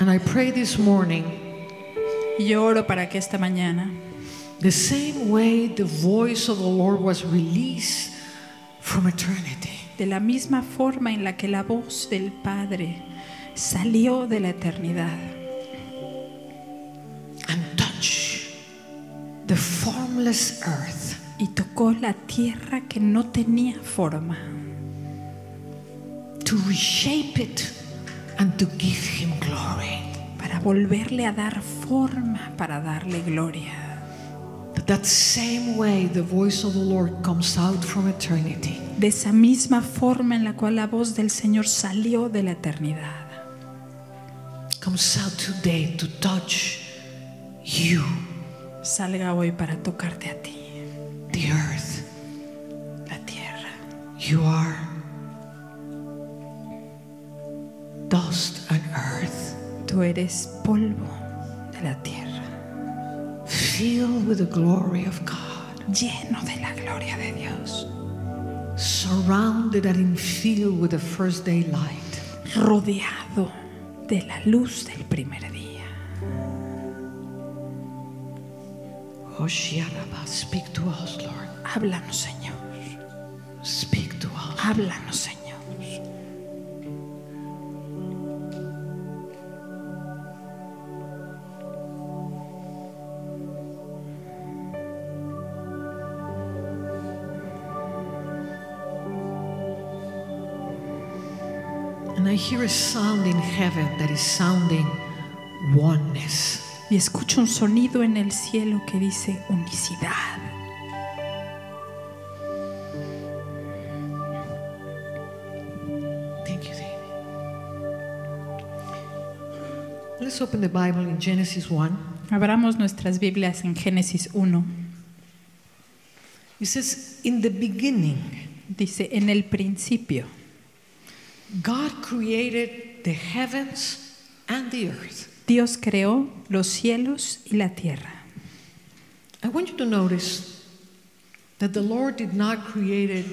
And I pray this morning, Y yo oro para que esta mañana, the same way the voice of the Lord was released from eternity, de la misma forma en la que la voz del Padre salió de la eternidad. And touch the formless earth, y tocó la tierra que no tenía forma, to reshape it and to give Him glory. para volverle a dar forma, para darle gloria. That that same way the voice of the Lord comes out from eternity, De esa misma forma en la cual la voz del Señor salió de la eternidad, comes out today to touch you, salga hoy para tocarte a ti, the earth. la tierra. You are dust and earth, Tú eres polvo de la tierra, filled with the glory of God, lleno de la gloria de Dios, surrounded and filled with the first day light. rodeado de la luz del primer día. Speak to us, Lord. Háblanos, Señor. Speak to us. Háblanos, Señor. And I hear a sound in heaven that is sounding oneness. Y escucho un sonido en el cielo que dice unicidad. Thank you, David. Let's open the Bible in Genesis 1. Abramos nuestras Biblias en Génesis 1. It says, In the beginning, Dice, en el principio, God created the heavens and the earth. Dios creó los cielos y la tierra. I want you to notice that the Lord did not create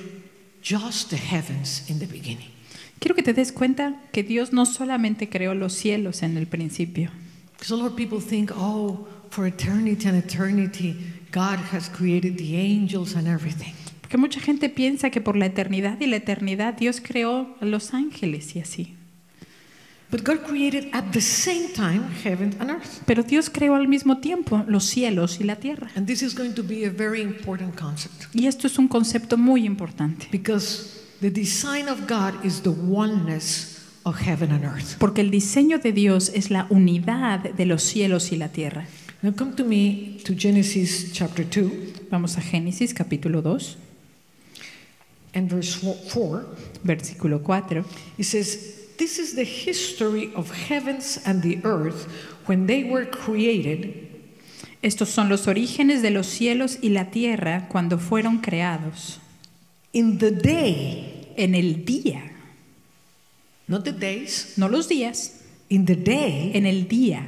just the heavens in the beginning. Quiero que te des cuenta que Dios no solamente creó los cielos en el principio. Because a lot of people think, oh, for eternity and eternity, God has created the angels and everything. Porque mucha gente piensa que por la eternidad y la eternidad Dios creó a los ángeles y así. But God created at the same time heaven and earth. Pero Dios creó al mismo tiempo los cielos y la tierra. And this is going to be a very important concept Y esto es un concepto muy importante. because the design of God is the oneness of heaven and earth. Porque el diseño de Dios es la unidad de los cielos y la tierra. Now come to me to Genesis chapter 2 Vamos a Génesis capítulo 2, and verse 4. versículo 4. It says, This is the history of heavens and the earth when they were created, Estos son los orígenes de los cielos y la tierra cuando fueron creados. in the day, En el día, not the days, no los días, in the day en el día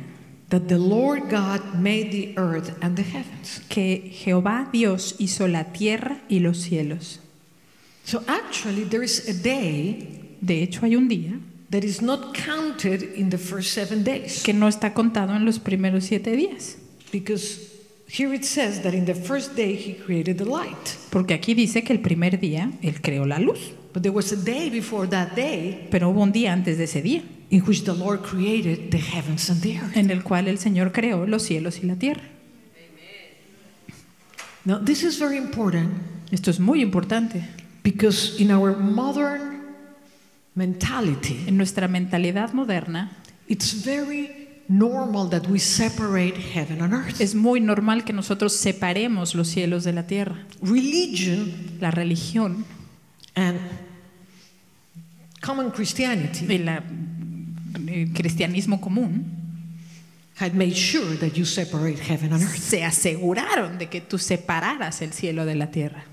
that the Lord God made the earth and the heavens. que Jehová Dios hizo la tierra y los cielos. So actually, there is a day De hecho, hay un día that is not counted in the first seven days. que no está contado en los primeros siete días. Because here it says that in the first day he created the light. Porque aquí dice que el primer día Él creó la luz. But there was a day before that day Pero hubo un día antes de ese día in which the Lord created the heavens and the earth. en el cual el Señor creó los cielos y la tierra. Now, this is very important Esto es muy importante. Because in our modern mentality, En nuestra mentalidad moderna it's very normal that we separate heaven and earth. es muy normal que nosotros separemos los cielos de la tierra. Religion La religión and common Christianity y la- el cristianismo común had made sure that you separate heaven and earth. se aseguraron de que tú separaras el cielo de la tierra.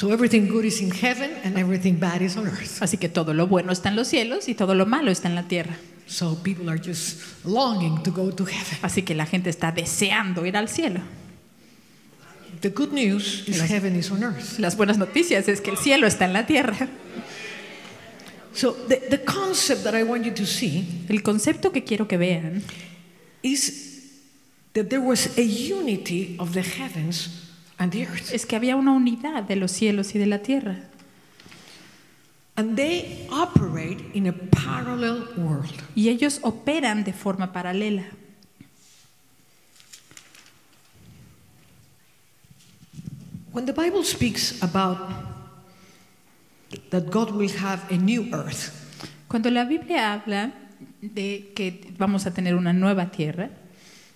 So everything good is in heaven and everything bad is on earth. Así que todo lo bueno está en los cielos y todo lo malo está en la tierra. So people are just longing to go to heaven. Así que la gente está deseando ir al cielo. The good news is heaven is on earth. Las buenas noticias es que el cielo está en la tierra. So the, the concept that I want you to see El concepto que quiero que vean is that there was a unity of the heavens and the earth. es que había una unidad de los cielos y de la tierra. And they operate in a parallel world. Y ellos operan de forma paralela. When the Bible speaks about that God will have a new earth, Cuando la Biblia habla de que vamos a tener una nueva tierra,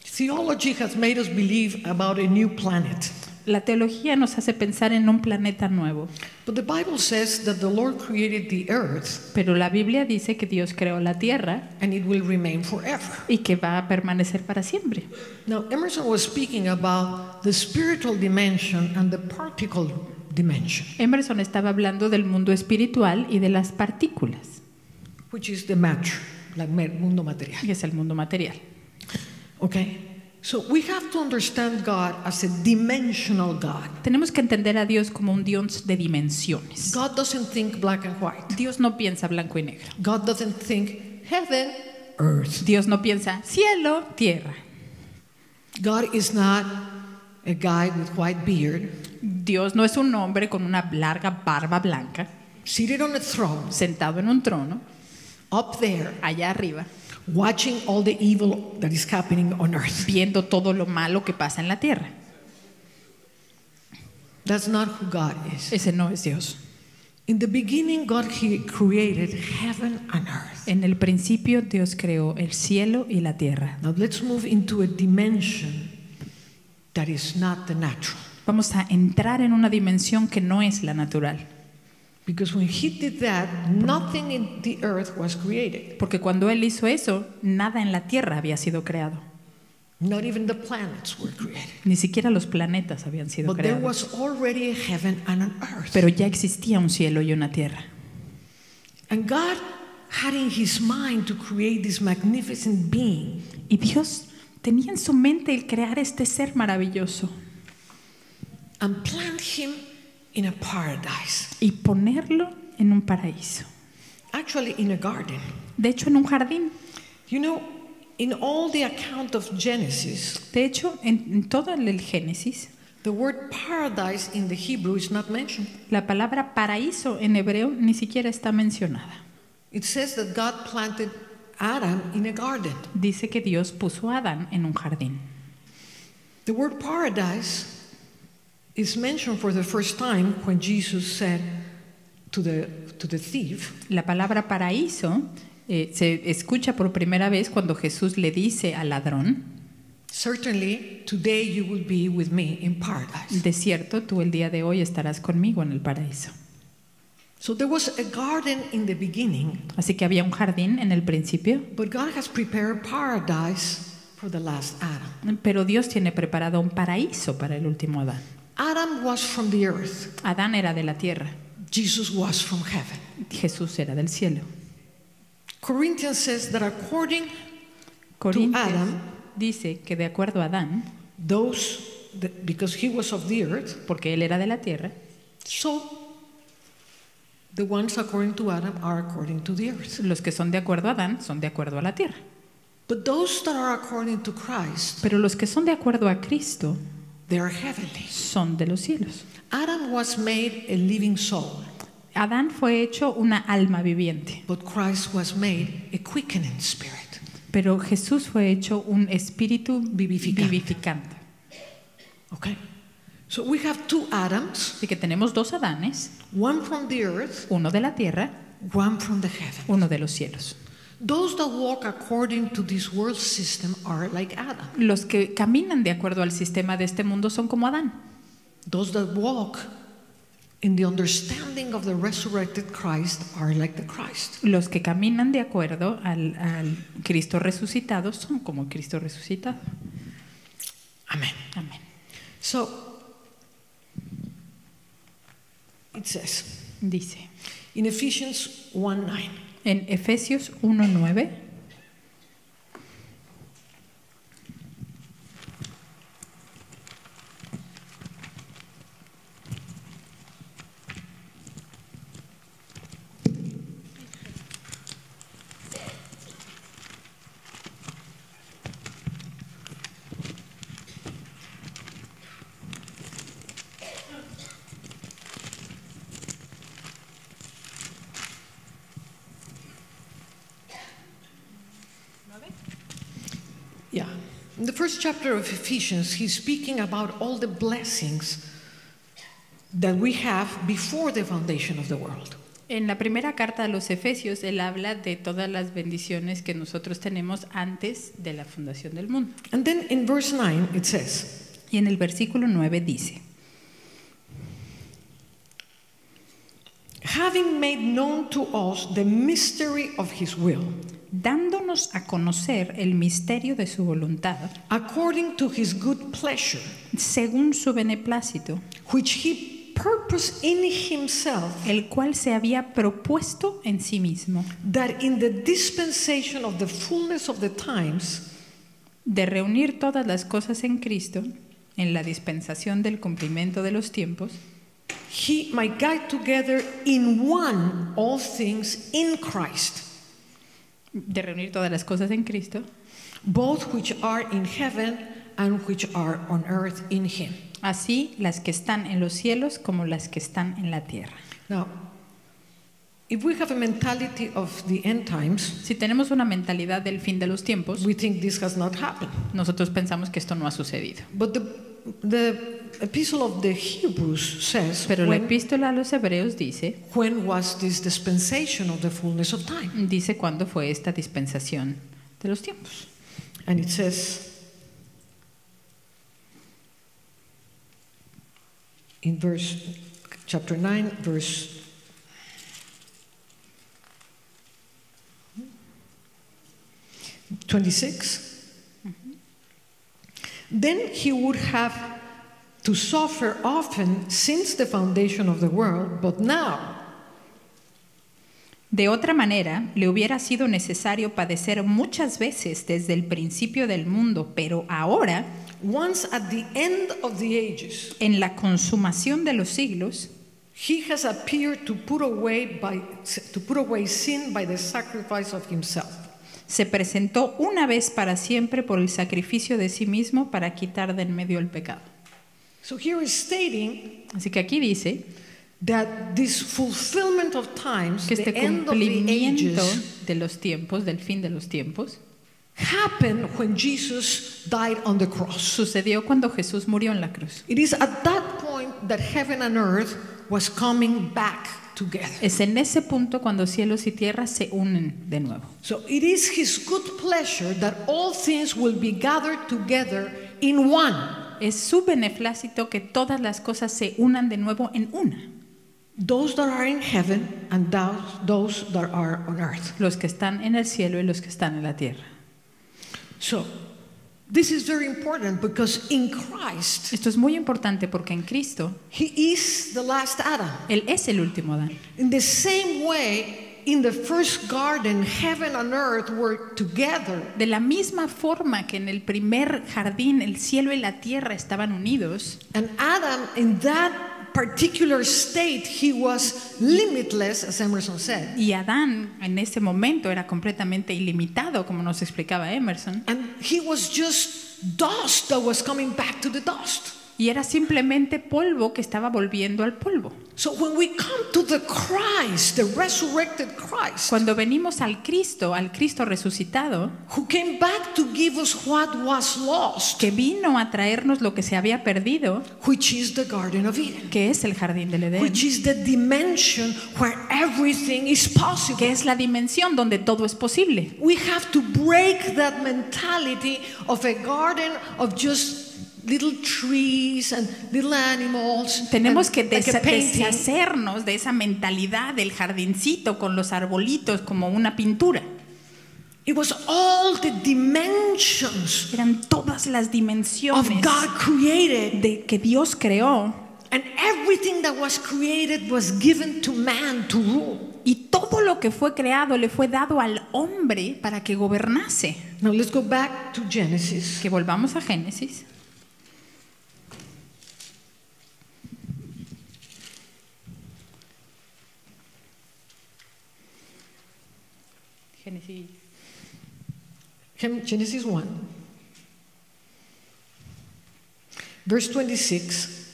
theology has made us believe about a new planet. La teología nos hace pensar en un planeta nuevo. But the Bible says that the Lord created the earth Pero la Biblia dice que Dios creó la tierra and it will remain forever. y que va a permanecer para siempre. Now, Emerson was speaking about the spiritual dimension and the particle dimension, Emerson estaba hablando del mundo espiritual y de las partículas, which is the matter, like mundo material. que es el mundo material. Okay? So we have to understand God as a dimensional God. Tenemos que entender a Dios como un Dios de dimensiones. God doesn't think black and white. Dios no piensa blanco y negro. God doesn't think heaven, earth. Dios no piensa cielo, tierra. God is not a guy with white beard Dios no es un hombre con una larga barba blanca, seated on a throne sentado en un trono, up there allá arriba, watching all the evil that is happening on earth. viendo todo lo malo que pasa en la tierra. That's not who God is. Ese no es Dios. In the beginning, God he created heaven and earth. En el principio Dios creó el cielo y la tierra. Now let's move into a dimension that is not the natural. Vamos a entrar en una dimensión que no es la natural. Because when he did that, nothing in the earth was created. Porque cuando Él hizo eso, nada en la tierra había sido creado. Not even the planets were created. Ni siquiera los planetas habían sido But there creados. was already a heaven and an earth. Pero ya existía un cielo y una tierra. And God had in his mind to create this magnificent being Y Dios tenía en su mente el crear este ser maravilloso and plant him in a paradise. y ponerlo en un paraíso. Actually, in a garden. De hecho, en un jardín. You know, in all the account of Genesis, De hecho, en, en todo el Génesis, the word paradise in the Hebrew is not mentioned. la palabra paraíso en hebreo ni siquiera está mencionada. It says that God planted Adam in a garden. Dice que Dios puso a Adán en un jardín. The word paradise is mentioned for the first time when Jesus said to the, to the thief, La palabra paraíso eh, se escucha por primera vez cuando Jesús le dice al ladrón, Certainly, today you will be with me in paradise. de cierto, tú el día de hoy estarás conmigo en el paraíso. So there was a garden in the beginning, Así que había un jardín en el principio, but God has prepared paradise for the last Adam. pero Dios tiene preparado un paraíso para el último Adán. Adam was from the earth, Adán era de la tierra, Jesus was from heaven. Jesús era del cielo. Corinthians says that according Corintios Adam. dice que de acuerdo a Adán, those that, because he was of the earth, porque él era de la tierra, so the ones according to Adam are according to the earth. los que son de acuerdo a Adán son de acuerdo a la tierra. But those that are according to Christ, Pero los que son de acuerdo a Cristo they are heavenly. son de los cielos. Adam was made a living soul, Adán fue hecho una alma viviente, but Christ was made a quickening spirit. pero Jesús fue hecho un espíritu Vivificante. vivificante. Okay? So we have two Adams, Así que tenemos dos Adanes, one from the earth, uno de la tierra, one from the heaven. uno de los cielos. Those that walk according to this world system are like Adam. Los que caminan de acuerdo al sistema de este mundo son como Adán. Those that walk in the understanding of the resurrected Christ are like the Christ. Los que caminan de acuerdo al, al Cristo resucitado son como Cristo resucitado. Amen. Amén. So it says Dice in Ephesians 1 9. En Efesios 1.9, In the first chapter of Ephesians, he's speaking about all the blessings that we have before the foundation of the world. En la primera carta a los Efesios, él habla de todas las bendiciones que nosotros tenemos antes de la fundación del mundo. And then in verse 9, it says, Y en el versículo 9 dice, having made known to us the mystery of his will, dándonos a conocer el misterio de su voluntad, according to his good pleasure, según su beneplácito, which he purposed in himself, el cual se había propuesto en sí mismo, that in the dispensation of the fullness of the times, de reunir todas las cosas en Cristo, en la dispensación del cumplimiento de los tiempos, he might guide together in one all things in Christ, de reunir todas las cosas en Cristo, both which are in heaven and which are on earth in him. así las que están en los cielos como las que están en la tierra. Now, if we have a mentality of the end times, Si tenemos una mentalidad del fin de los tiempos, we think this has not happened. nosotros pensamos que esto no ha sucedido. But the, the epistle of the Hebrews says, Pero la when, epístola a los hebreos dice, when was this dispensation of the fullness of time? dice cuándo fue esta dispensación de los tiempos. And it says in verse chapter 9, verse twenty-six. Then he would have to suffer often since the foundation of the world, but now De otra manera, le hubiera sido necesario padecer muchas veces desde el principio del mundo, pero ahora, once at the end of the ages, en la consumación de los siglos, He has appeared to put away by to put away sin by the sacrifice of himself. se presentó una vez para siempre por el sacrificio de sí mismo para quitar de en medio el pecado. So here is stating Así que aquí dice that this fulfillment of times, que este the end of the ages, de los tiempos, del fin de los tiempos, happened when Jesus died on the cross. sucedió cuando Jesús murió en la cruz. It is at that point that heaven and earth was coming back together. Es en ese punto cuando cielos y tierra se unen de nuevo. So it is his good pleasure that all things will be gathered together in one. Es su beneplácito que todas las cosas se unan de nuevo en una. Those that are in heaven and those, that are on earth. Los que están en el cielo y los que están en la tierra. So, this is very important because in Christ, Esto es muy importante porque en Cristo He is the last Adam. Él es el último Adán. In the same way, in the first garden, heaven and earth were together. De la misma forma que en el primer jardín el cielo y la tierra estaban unidos, And Adam, in that particular state, he was limitless, as Emerson said. y Adán en ese momento era completamente ilimitado, como nos explicaba Emerson, And he was just dust that was coming back to the dust. Y era simplemente polvo que estaba volviendo al polvo. So when we come to the Christ, the resurrected Christ, Cuando venimos al Cristo, al Cristo resucitado, who came back to give us what was lost, que vino a traernos lo que se había perdido, which is the Garden of Eden, que es el jardín del Edén, which is the dimension where everything is que possible. es la dimensión donde todo es posible. We have to break that mentality of a garden of just little trees and little animals. Tenemos and que like deshacernos de esa mentalidad del jardincito con los arbolitos como una pintura. It was all the dimensions Eran todas las of dimensiones God created, de que Dios creó and everything that was created was given to man to rule. y todo lo que fue creado le fue dado al hombre para que gobernase. Now let's go back to Genesis. Que volvamos a Génesis. Génesis Genesis 1, verse 26.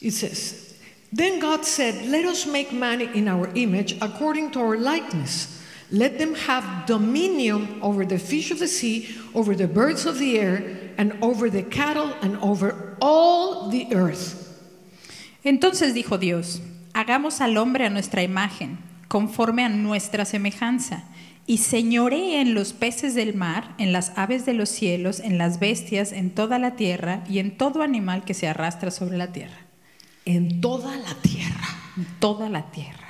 It says, Then God said, Let us make man in our image according to our likeness. Let them have dominion over the fish of the sea, over the birds of the air, and over the cattle, and over all the earth. Entonces dijo Dios, hagamos al hombre a nuestra imagen, conforme a nuestra semejanza, y señoree en los peces del mar, en las aves de los cielos, en las bestias, en toda la tierra y en todo animal que se arrastra sobre la tierra. En toda la tierra. En toda la tierra.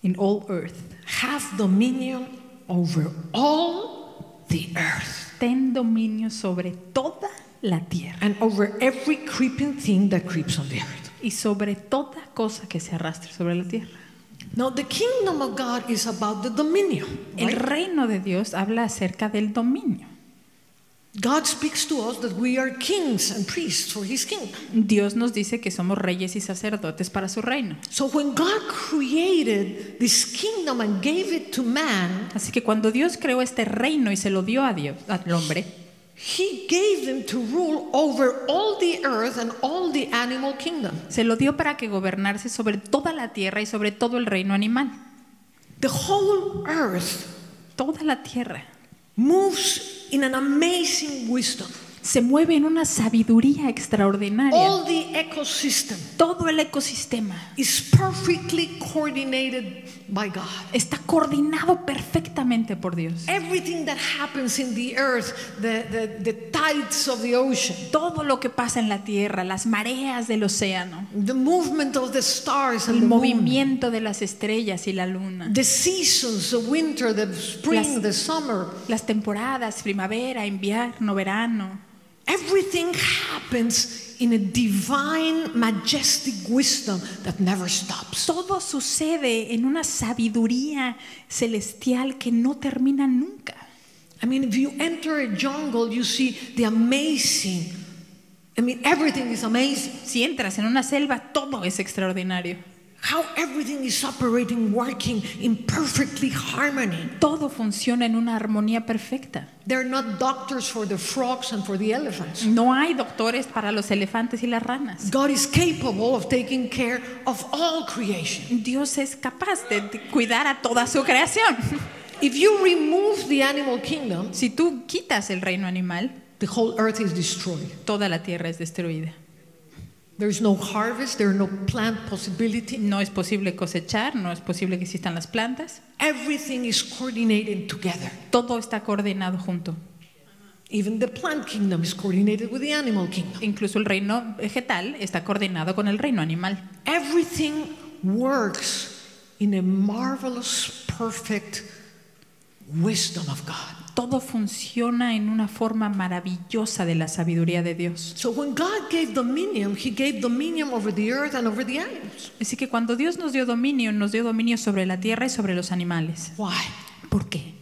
In all earth. Have dominion over all the earth. Ten dominio sobre toda la tierra. And over every creeping thing that creeps on the earth. Y sobre toda cosa que se arrastre sobre la tierra. Now, the kingdom of God is about the dominion. El right? reino de Dios habla acerca del dominio. God speaks to us that we are kings and priests for his kingdom. Dios nos dice que somos reyes y sacerdotes para su reino. So when God created this kingdom and gave it to man, Así que cuando Dios creó este reino y se lo dio a Dios, al hombre, he gave them to rule over all the earth and all the animal kingdom. se lo dio para que gobernarse sobre toda la tierra y sobre todo el reino animal. The whole earth Toda la tierra moves in an amazing wisdom. Se mueve en una sabiduría extraordinaria. All the ecosystem Todo el ecosistema is perfectly coordinated by God. está coordinado perfectamente por Dios. Everything that happens in the earth, the, the, the tides of the ocean, Todo lo que pasa en la tierra, las mareas del océano, the movement of the stars and el the moon, movimiento de las estrellas y la luna, the seasons, the winter, the spring, Las- the summer, las temporadas, primavera, invierno, verano, everything happens in a divine, majestic wisdom that never stops. todo sucede en una sabiduría celestial que no termina nunca. I mean, if you enter a jungle, you see the amazing. I mean, everything is amazing. Si entras en una selva, todo es extraordinario. How everything is operating, working in perfectly harmony. Todo funciona en una armonía perfecta. They're not doctors for the frogs and for the elephants. No hay doctores para los elefantes y las ranas. God is capable of taking care of all creation. Dios es capaz de de cuidar a toda su creación. If you remove the animal kingdom, Si tú quitas el reino animal, the whole earth is destroyed. toda la tierra es destruida. There is no harvest, there is no plant possibility. No es posible cosechar, no es posible que existan las plantas. Everything is coordinated together. Todo está coordinado junto. Even the plant kingdom is coordinated with the animal kingdom. Incluso el reino vegetal está coordinado con el reino animal. Everything works in a marvelous, perfect wisdom of God. Todo funciona en una forma maravillosa de la sabiduría de Dios. So when God gave dominion, He gave dominion over the earth and over the animals. Así que cuando Dios nos dio dominio, nos dio dominio sobre la tierra y sobre los animales. Why? ¿Por qué?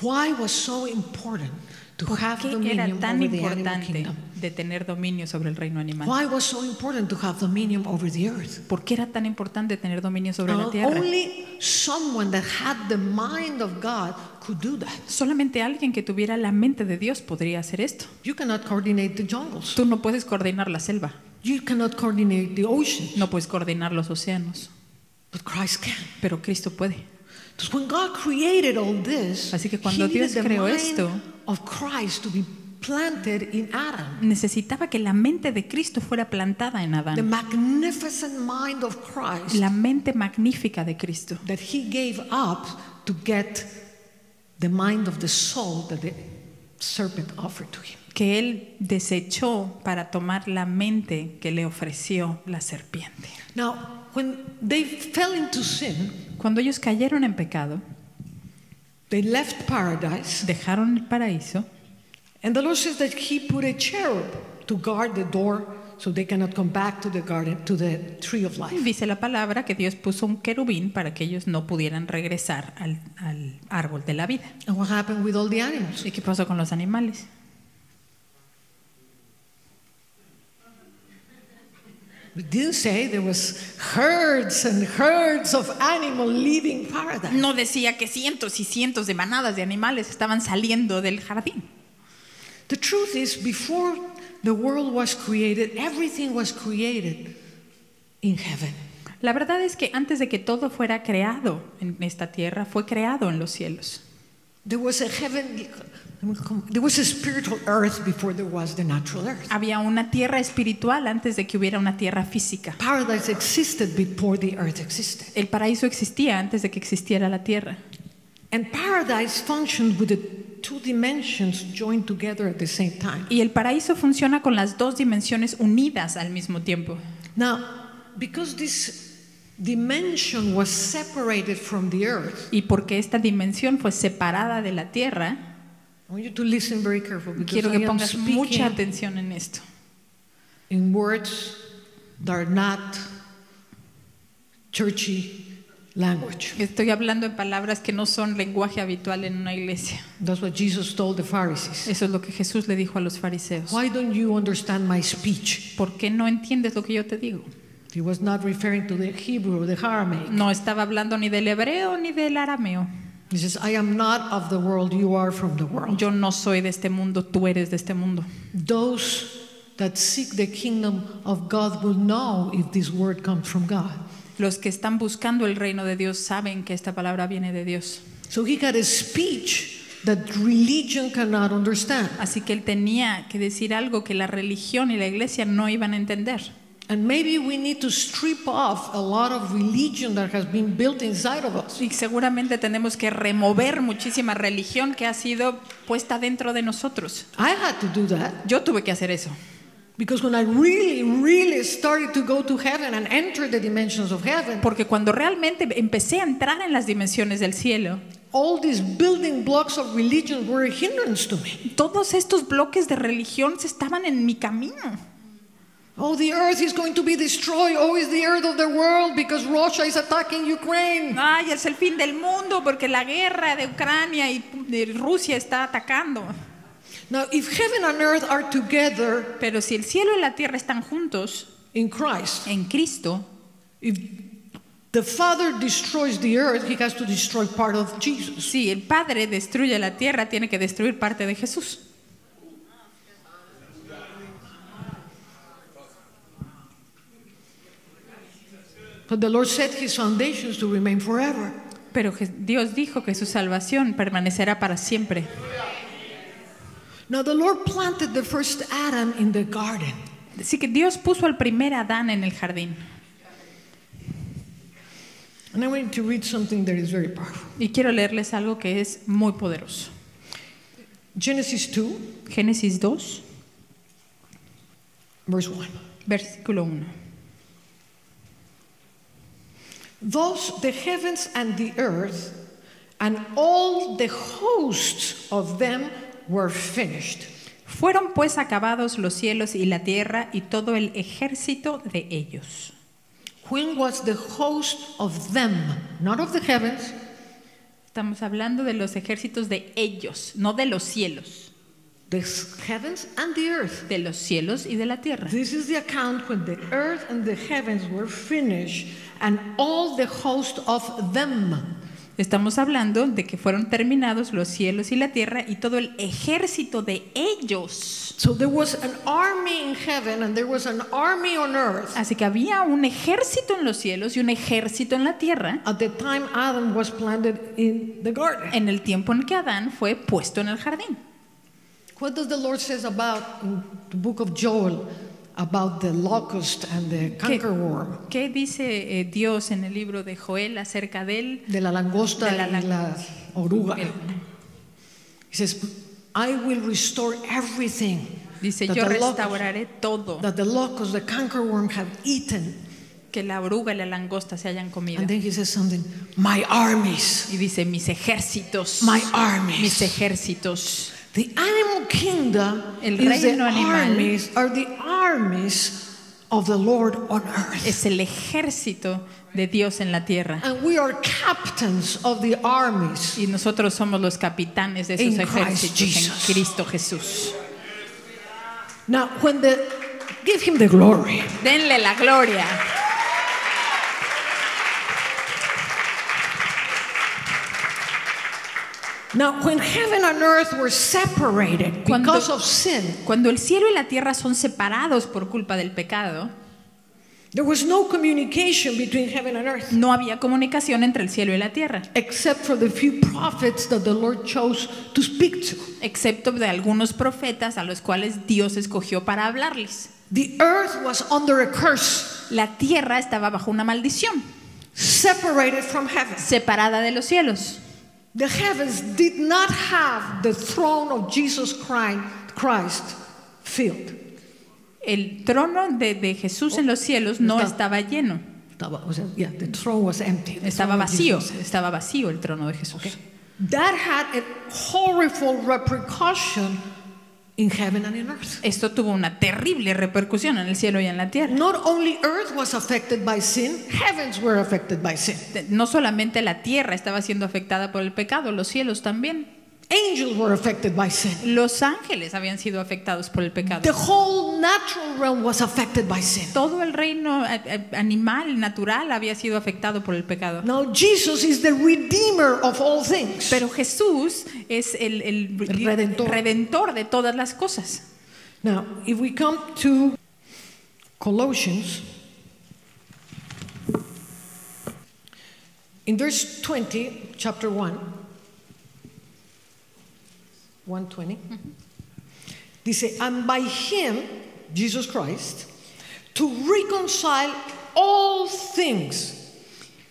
Why was so important to ¿Por have qué era tan importante de tener dominio sobre el reino animal? Why was so important to have dominion over the earth? ¿Por qué era tan importante tener dominio sobre la Uh, tierra? only someone that had the mind of God could do that. Solamente alguien que tuviera la mente de Dios podría hacer esto. You cannot coordinate the jungles. Tú no puedes coordinar la selva, You cannot coordinate the ocean, no puedes coordinar los océanos, but Christ can. pero Cristo puede. Because when God created all this, Así que cuando Dios the creó esto- of Christ to be planted in Adam. Necesitaba que la mente de Cristo fuera plantada en The Adán. magnificent mind of Christ La mente magnífica de Cristo, that he gave up to get the mind of the soul that the serpent offered to him. que él desechó para tomar la mente que le ofreció la serpiente. Now, when they fell into sin, Cuando ellos cayeron en pecado, they left paradise, dejaron el paraíso and the Lord says that he put a cherub to guard the door so they cannot come back to the garden, to the tree of life. Dice la palabra que Dios puso un querubín para que ellos no pudieran regresar al, al árbol de la vida. And what happened with all the animals? ¿Y qué pasó con los animales? It didn't say there was herds and herds of animals leaving paradise. No decía que cientos y cientos de manadas de animales estaban saliendo del jardín. The truth is, before the world was created, everything was created in heaven. La verdad es que antes de que todo fuera creado en esta tierra, fue creado en los cielos. There was a heaven, there was a spiritual earth before there was the natural earth. Había una tierra espiritual antes de que hubiera una tierra física. Paradise existed before the earth existed. El paraíso existía antes de que existiera la tierra. And paradise functioned with the two dimensions joined together at the same time. Y el paraíso funciona con las dos dimensiones unidas al mismo tiempo. Now, because this dimension was separated from the earth, Y porque esta dimensión fue separada de la tierra, I want you to listen very carefully because quiero que pongas mucha atención en esto. in words that are not churchy language. Estoy hablando en palabras que no son lenguaje habitual en una iglesia. That's what Jesus told the Pharisees. Eso es lo que Jesús le dijo a los fariseos. Why don't you understand my speech? ¿Por qué no entiendes lo que yo te digo? He was not referring to the Hebrew or the Aramaic. No estaba hablando ni del hebreo ni del arameo. He says, I am not of the world, you are from the world. Yo no soy de este mundo, tú eres de este mundo. Those that seek the kingdom of God will know if this word comes from God. Los que están buscando el reino de Dios saben que esta palabra viene de Dios. So he got a speech that religion cannot understand. Así que él tenía que decir algo que la religión y la iglesia no iban a entender. And maybe we need to strip off a lot of religion that has been built inside of us. Y seguramente tenemos que remover muchísima religión que ha sido puesta dentro de nosotros. I had to do that Yo tuve que hacer eso. Because when I really, really started to go to heaven and enter the dimensions of heaven, Porque cuando realmente empecé a entrar en las dimensiones del cielo, all these building blocks of religion were a hindrance to me. todos estos bloques de religión se estaban en mi camino. Oh, the earth is going to be destroyed. Oh, it's the earth of the world because Russia is attacking Ukraine. Ay, es el fin del mundo porque la guerra de Ucrania y de Rusia está atacando. Now, if heaven and earth are together Pero si el cielo y la tierra están juntos in Christ, en Cristo, if the Father destroys the earth, he has to destroy part of Jesus. si el Padre destruye la tierra, tiene que destruir parte de Jesús. But the Lord set his foundations to remain forever. Pero Dios dijo que su salvación permanecerá para siempre. Now, the Lord planted the first Adam in the garden. Así que Dios puso al primer Adán en el jardín. And I want to read something that is very powerful. Y quiero leerles algo que es muy poderoso. Genesis 2, Génesis 2, verse 1. versículo 1. Thus the heavens and the earth and all the hosts of them were finished. Fueron pues acabados los cielos y la tierra y todo el ejército de ellos. When was the host of them, not of the heavens, Estamos hablando de los ejércitos de ellos, no de los cielos, the heavens and the earth? de los cielos y de la tierra. This is the account when the earth and the heavens were finished and all the host of them. Estamos hablando de que fueron terminados los cielos y la tierra y todo el ejército de ellos. So there was an army in heaven and there was an army on earth Así que había un ejército en los cielos y un ejército en la tierra at the time Adam was planted in the garden. en el tiempo en que Adán fue puesto en el jardín. What does the Lord says about in the book of Joel about the locust and the cankerworm, ¿Qué dice eh, Dios en el libro de Joel acerca de la langosta De la y la oruga? El- He says, "I will restore everything Dice, that yo the locust, restauraré todo that the locust, the cankerworm have eaten." que la oruga y la langosta se hayan comido. And then he says something, "My armies, Y dice, mis ejércitos, my mis armies." ejércitos. The animal kingdom El is the animal. armies are the armies of the Lord on earth. Es el ejército de Dios en la tierra. And we are captains of the armies. Y nosotros somos los capitanes de esos In Christ ejércitos Jesus. en Cristo Jesús. Now, when the give him the glory. Denle la gloria. Now, when heaven and earth were separated Cuando- because of sin, Cuando el cielo y la tierra son separados por culpa del pecado, There was no communication between heaven and earth No había comunicación entre el cielo y la tierra, except for the few prophets that the Lord chose to speak to. excepto de algunos profetas a los cuales Dios escogió para hablarles. The earth was under a curse, La tierra estaba bajo una maldición, separated from heaven. separada de los cielos. The heavens did not have the throne of Jesus Christ, filled. El trono de, de Jesús en los cielos no estaba lleno, Estaba- o sea, yeah, the throne was empty. The estaba vacío, estaba vacío el trono de Jesús. That had a horrible repercussion in heaven and in earth. Esto tuvo una terrible repercusión en el cielo y en la tierra. Not only earth was affected by sin, heavens were affected by sin. No solamente la tierra estaba siendo afectada por el pecado, los cielos también. Angels were affected by sin. Los ángeles habían sido afectados por el pecado. The whole natural realm was affected by sin. Todo el reino animal, natural, había sido afectado por el pecado. Now Jesus is the redeemer of all things. Pero Jesús es el, el redentor. redentor de todas las cosas. Now, if we come to Colossians, in verse 20, chapter 1, 120, dice, and by him, Jesus Christ, to reconcile all things.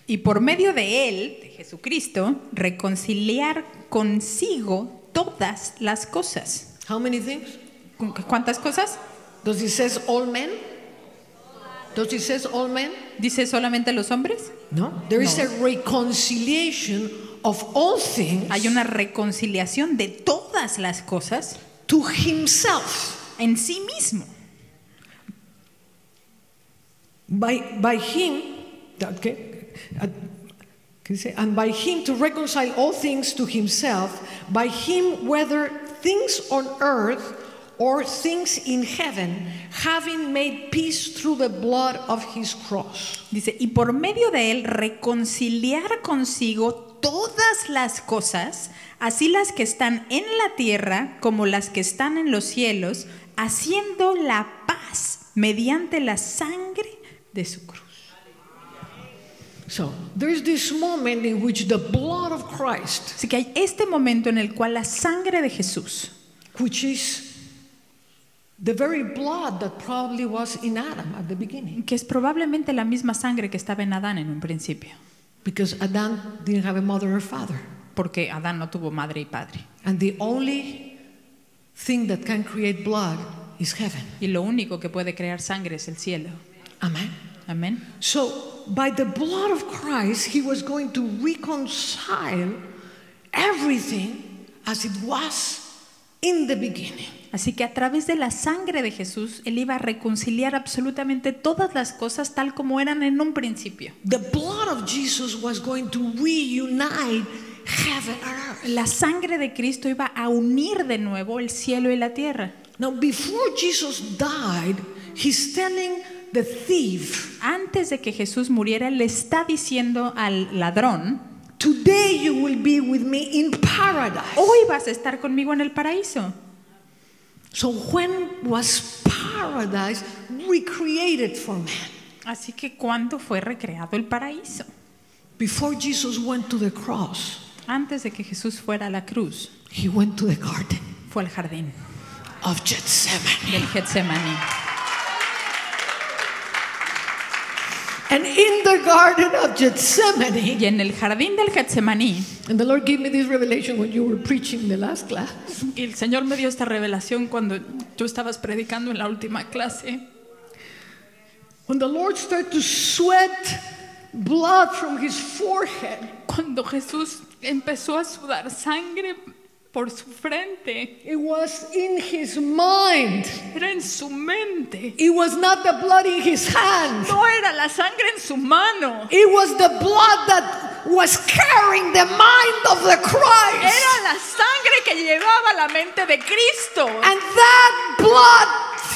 Y por medio de él, de Jesucristo, reconciliar consigo todas las cosas. How many things? ¿Cu- ¿Cuántas cosas? Does it says all men? Does it says all men? ¿Dice solamente los hombres? No. There is a reconciliation of all things Hay una reconciliación de todas las cosas to himself. en sí mismo. By, by him, okay, and by him to reconcile all things to himself, by him, whether things on earth or things in heaven, having made peace through the blood of his cross. Dice, y por medio de él reconciliar consigo todas las cosas, así las que están en la tierra como las que están en los cielos, haciendo la paz mediante la sangre de su cruz. So there's this moment in which the blood of Christ, Así que hay este momento en el cual la sangre de Jesús, which is the very blood that probably was in Adam at the beginning, que es probablemente la misma sangre que estaba en Adán en un principio, because Adam didn't have a mother or father. porque Adán no tuvo madre y padre. And the only thing that can create blood is heaven. Y lo único que puede crear sangre es el cielo. Amen. Amén. So, by the blood of Christ, he was going to reconcile everything as it was in the beginning. Así que a través de la sangre de Jesús, Él iba a reconciliar absolutamente todas las cosas tal como eran en un principio. The blood of Jesus was going to reunite heaven and earth. La sangre de Cristo iba a unir de nuevo el cielo y la tierra. Now, before Jesus died, he's telling the thief, Antes de que Jesús muriera, le está diciendo al ladrón, Today you will be with me in paradise. hoy vas a estar conmigo en el paraíso. So, when was paradise recreated for man? Así que ¿cuándo fue recreado el paraíso? Before Jesus went to the cross, Antes de que Jesús fuera a la cruz, he went to the garden fue al jardín of Gethsemane. del Getsemaní. And in the garden of Gethsemane, Y en el jardín del Getsemaní, and the Lord gave me this revelation when you were preaching the last class. Y el Señor me dio esta revelación cuando tú estabas predicando en la última clase. When the Lord started to sweat blood from his forehead, Cuando Jesús empezó a sudar sangre por su frente, it was in his mind. era en su mente. It was not the blood in his hand. No era la sangre en su mano. It was the blood that was carrying the mind of the Christ. Era la sangre que llevaba la mente de Cristo. And that blood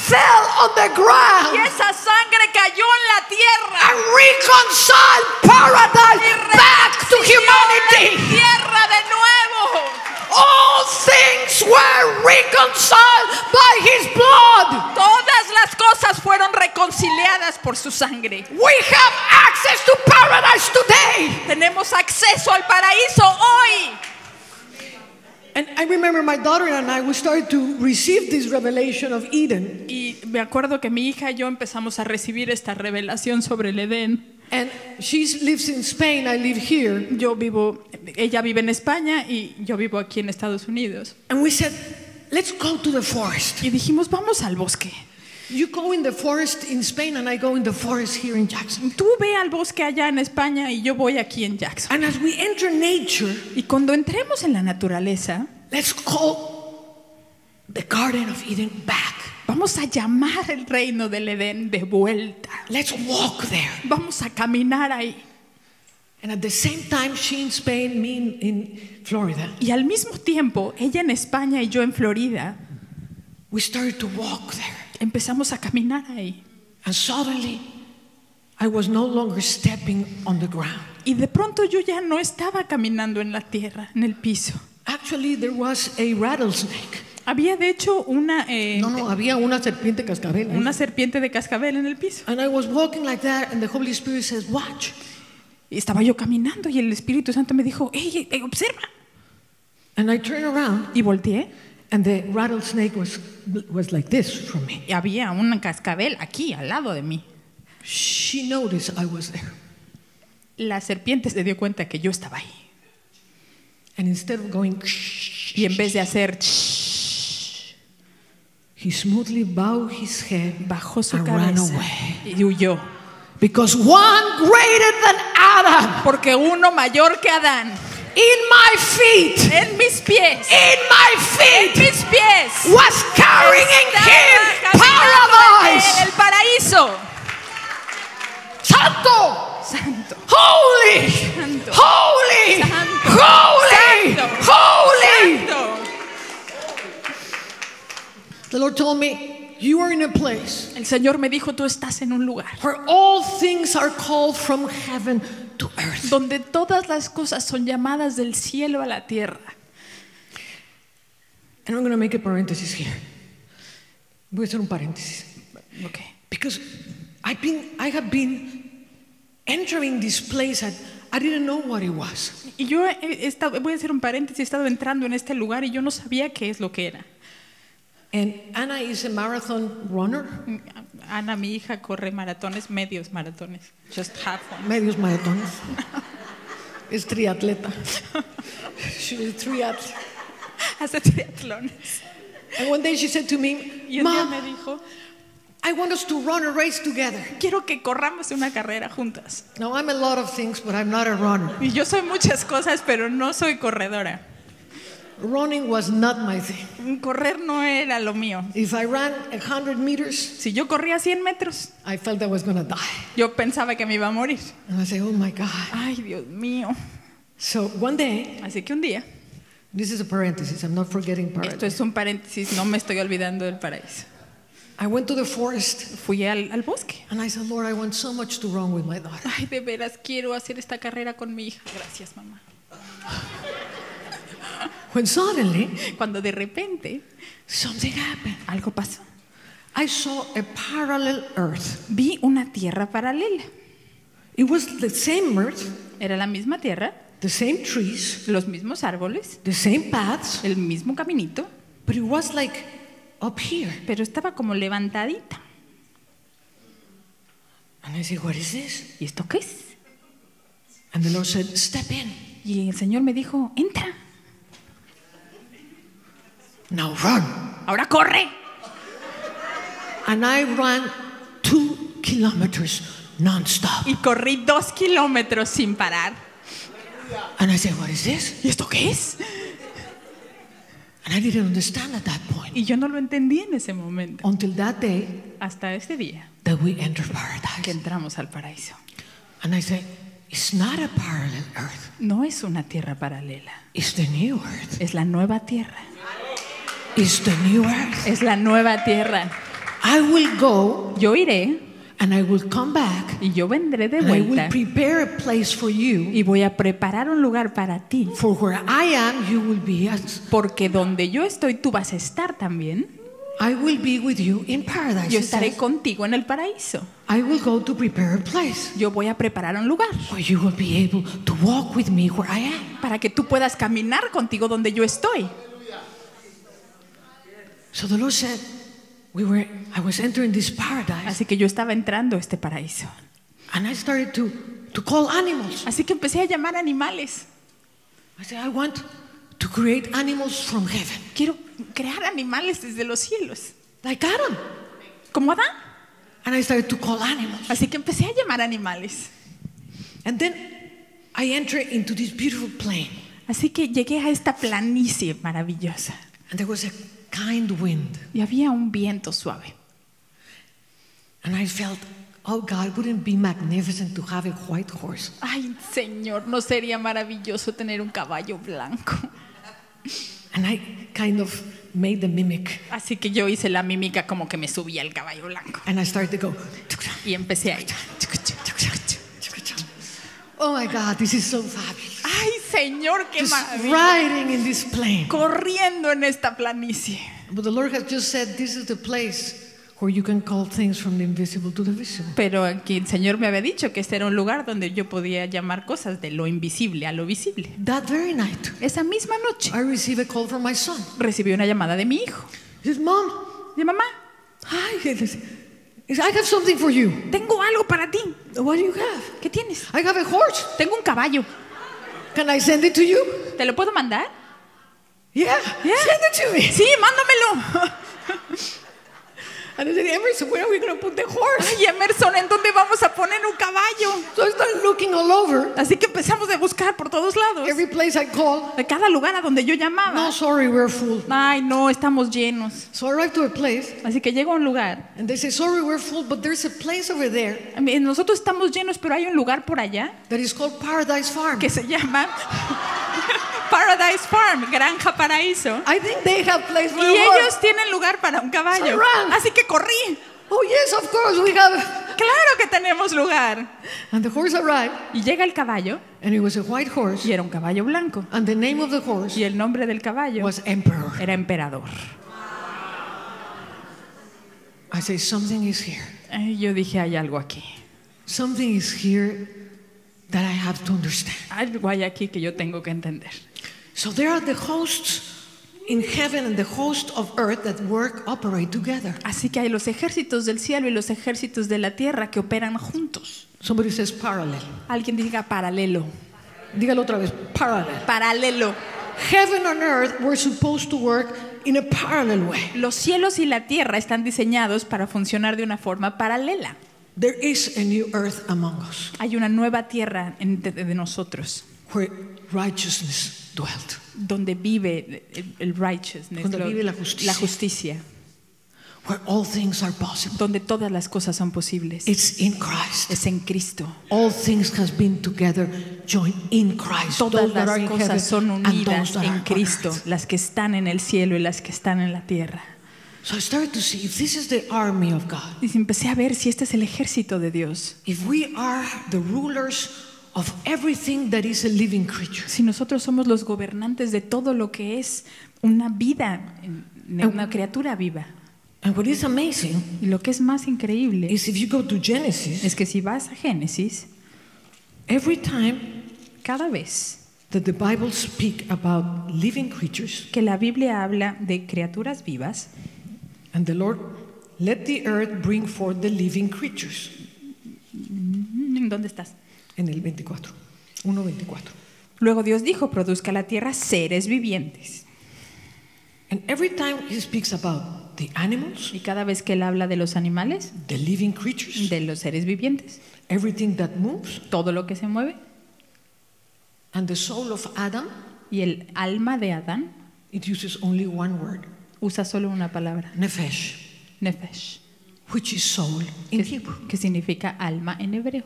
fell on the ground. Y esa sangre cayó en la tierra. and reconciled paradise back to humanity. La tierra de nuevo. All things were reconciled by his blood. Todas las cosas fueron reconciliadas por su sangre. We have access to paradise today. Tenemos acceso al paraíso hoy. And I remember my daughter and I, we started to receive this revelation of Eden. Y me acuerdo que mi hija y yo empezamos a recibir esta revelación sobre el Edén. And she lives in Spain, I live here. Yo vivo, ella vive en España y yo vivo aquí en Estados Unidos. And we said, let's go to the forest. Y dijimos, vamos al bosque. You go in the forest in Spain and I go in the forest here in Jackson. Tú ve al bosque allá en España y yo voy aquí en Jackson. And as we enter nature, Y cuando entremos en la naturaleza, let's call the Garden of Eden back. Vamos a llamar el reino del Edén de vuelta. Let's walk there. Vamos a caminar ahí. And at the same time, she in Spain, me in, in Florida, Y al mismo tiempo, ella en España y yo en Florida, we started to walk there. empezamos a caminar ahí. And suddenly, I was no longer stepping on the ground. Y de pronto yo ya no estaba caminando en la tierra, en el piso. Actually, there was a rattlesnake. Había de hecho una, eh, No, no, había una serpiente cascabel. ahí. una serpiente de cascabel en el piso. And I was walking like that, and the Holy Spirit says, Watch. Y estaba yo caminando y el Espíritu Santo me dijo, hey, eh, observa. And I turned around, Y volteé and the rattlesnake was, was like this from me. y había un cascabel aquí, al lado de mí. She noticed I was there. La serpiente se dio cuenta que yo estaba ahí. And instead of going, Y en vez de hacer he smoothly bowed his head bajó su and ran cabeza away. y huyó. Because one greater than Adam Porque uno mayor que Adán, in my feet, en mis pies, in my en feet, mis pies, was carrying in him en paradise. el paraíso. Santo, Santo, holy, Santo. holy, Santo. holy, Santo. holy. Santo. The Lord told me, You are in a place El Señor me dijo, tú estás en un lugar where all things are called from heaven to earth. donde todas las cosas son llamadas del cielo a la tierra. And I'm going to make a parenthesis here. Voy a hacer un paréntesis. Okay. Because I've been, I have been entering this place I didn't know what it was. Y yo he he estado, voy a hacer un paréntesis, he estado entrando en este lugar y yo no sabía qué es lo que era. And Anna is a marathon runner, Ana, mi hija, corre maratones, medios maratones. Just half one. medios maratones. es triatleta. She's a triathlete. Hace triatlones. And one day she said to me, Y un día me dijo, I want us to run a race together. quiero que corramos una carrera juntas. Now, I'm a lot of things, but I'm not a runner. Y yo soy muchas cosas, pero no soy corredora. Running was not my thing. Correr no era lo mío. If I ran 100 meters, Si yo corría 100 metros, I felt I was going to die. yo pensaba que me iba a morir. And I say, oh my God. Ay, Dios mío. So one day, Así que un día, this is a parenthesis, I'm not forgetting esto paradise. es un paréntesis, no me estoy olvidando del paraíso. I went to the forest Fui al, al bosque. and I said, Lord, I want so much to run with my daughter. Ay, de veras quiero hacer esta carrera con mi hija. Gracias, mamá. When suddenly, Cuando de repente something happened. algo pasó. I saw a parallel earth. Vi una tierra paralela. It was the same earth, Era la misma tierra, the same trees, los mismos árboles, the same paths, el mismo caminito, but it was like up here. pero estaba como levantadita. And I said, What is this? ¿Y esto qué es? And the Lord said, Step in. Y el Señor me dijo, entra, Now run. ahora corre. And I ran two kilometers nonstop. Y corrí dos kilómetros sin parar. And I said, What is this? ¿Y esto qué es? And I didn't understand at that point Y yo no lo entendí en ese momento. until that day Hasta ese día that we entered que paradise. entramos al paraíso. And I said, It's not a parallel earth, No es una tierra paralela, it's the new earth. es la nueva tierra. It's the new earth. Es la nueva tierra. I will go Yo iré and I will come back y yo vendré de and I will vuelta prepare a place for you. y voy a preparar un lugar para ti. For where I am, you will be. Porque donde yo estoy, tú vas a estar también. I will be with you in paradise. Yo estaré contigo en el paraíso. I will go to prepare a place Yo voy a preparar un lugar where you will be able to walk with me where I am. para que tú puedas caminar contigo donde yo estoy. So the Lord said, we were, I was entering this paradise Así que yo estaba entrando a este paraíso. and I started to, to call animals. Así que empecé a llamar animales. I said, I want to create animals from heaven, Quiero crear animales desde los cielos, like Adam. como Adán. And I started to call animals. Así que empecé a llamar animales. And then I entered into this beautiful plain, Así que llegué a esta planicie maravillosa and there was a kind wind. y había un viento suave. And I felt, oh God, wouldn't it be magnificent to have a white horse? Ay, Señor, ¿no sería maravilloso tener un caballo blanco? And I kind of made the mimic. Así que yo hice la mímica como que me subía al caballo blanco And I started to go, y empecé a ir. Oh my God, this is so fabulous. Ay, Señor, qué Just maravilla. riding in this plane. Corriendo en esta planicie. But the Lord has just said, this is the place where you can call things from the invisible to the visible. Pero aquí el Señor me había dicho que este era un lugar donde yo podía llamar cosas de lo invisible a lo visible. That very night, Esa misma noche I received a call from my son. recibí una llamada de mi hijo. Says, Mom, De mamá, hi. He I have something for you. tengo algo para ti. What do you have? ¿Qué tienes? I have a horse. Tengo un caballo. Can I send it to you? ¿Te lo puedo mandar? Yeah, Yeah. send it to me. Sí, mándamelo. And I said, Emerson, where are we going to put the horse? Ay, Emerson, ¿en dónde vamos a poner un caballo? So I started looking all over. Así que empezamos a buscar por todos lados. Every place I called, De cada lugar a donde yo llamaba. no, sorry, we're full. Ay, no, estamos llenos. So I arrived to a place, Así que llego a un lugar. and they say, sorry, we're full, but there's a place over there Nosotros estamos llenos, pero hay un lugar por allá that is called Paradise Farm. que se llama Paradise Farm, Granja Paraíso. I think they have place for Y a horse. ellos tienen lugar para un caballo. So. Así que corrí. Oh, yes, of course, we have. Claro que tenemos lugar. And the horse arrived, Y llega el caballo and it was a white horse, y era un caballo blanco. and the name of the horse Y el nombre del caballo was Emperor. era emperador. I say, something is here. Yo dije, hay algo aquí. Something is here that I have to understand. Algo hay aquí que yo tengo que entender. So there are the hosts in heaven and the host of earth that work, operate together. Así que hay los ejércitos del cielo y los ejércitos de la tierra que operan juntos. Somebody says parallel. Alguien diga paralelo. Dígalo otra vez, parallel. Paralelo. Heaven and earth were supposed to work in a parallel way. Los cielos y la tierra están diseñados para funcionar de una forma paralela. There is a new earth among us Hay una nueva tierra en- de, de nosotros where righteousness dwelt. donde vive el, el righteousness, Donde lo- vive la justicia. la justicia, where all things are possible. donde todas las cosas son posibles. It's in Christ. Es en Cristo. All things has been together joined in Christ. Todas las cosas son unidas en Cristo, las que están en el cielo y las que están en la tierra. So I started to see if this is the army of God, Y empecé a ver si este es el ejército de Dios. if we are the rulers of everything that is a living creature. Si nosotros somos los gobernantes de todo lo que es una vida, una criatura viva. And what is amazing Y lo que es más increíble is if you go to Genesis, es que si vas a Génesis, every time cada vez that the Bible speak about living creatures que la Biblia habla de criaturas vivas, and the Lord let the earth bring forth the living creatures. ¿en dónde estás? En el 24, 1.24. Luego Dios dijo, produzca la tierra seres vivientes. And every time he speaks about the animals, Y cada vez que él habla de los animales, the living creatures, de los seres vivientes, everything that moves, todo lo que se mueve, and the soul of Adam, y el alma de Adán it uses only one word, usa solo una palabra, nefesh, nefesh, which is soul in que, Hebrew. que significa alma en hebreo.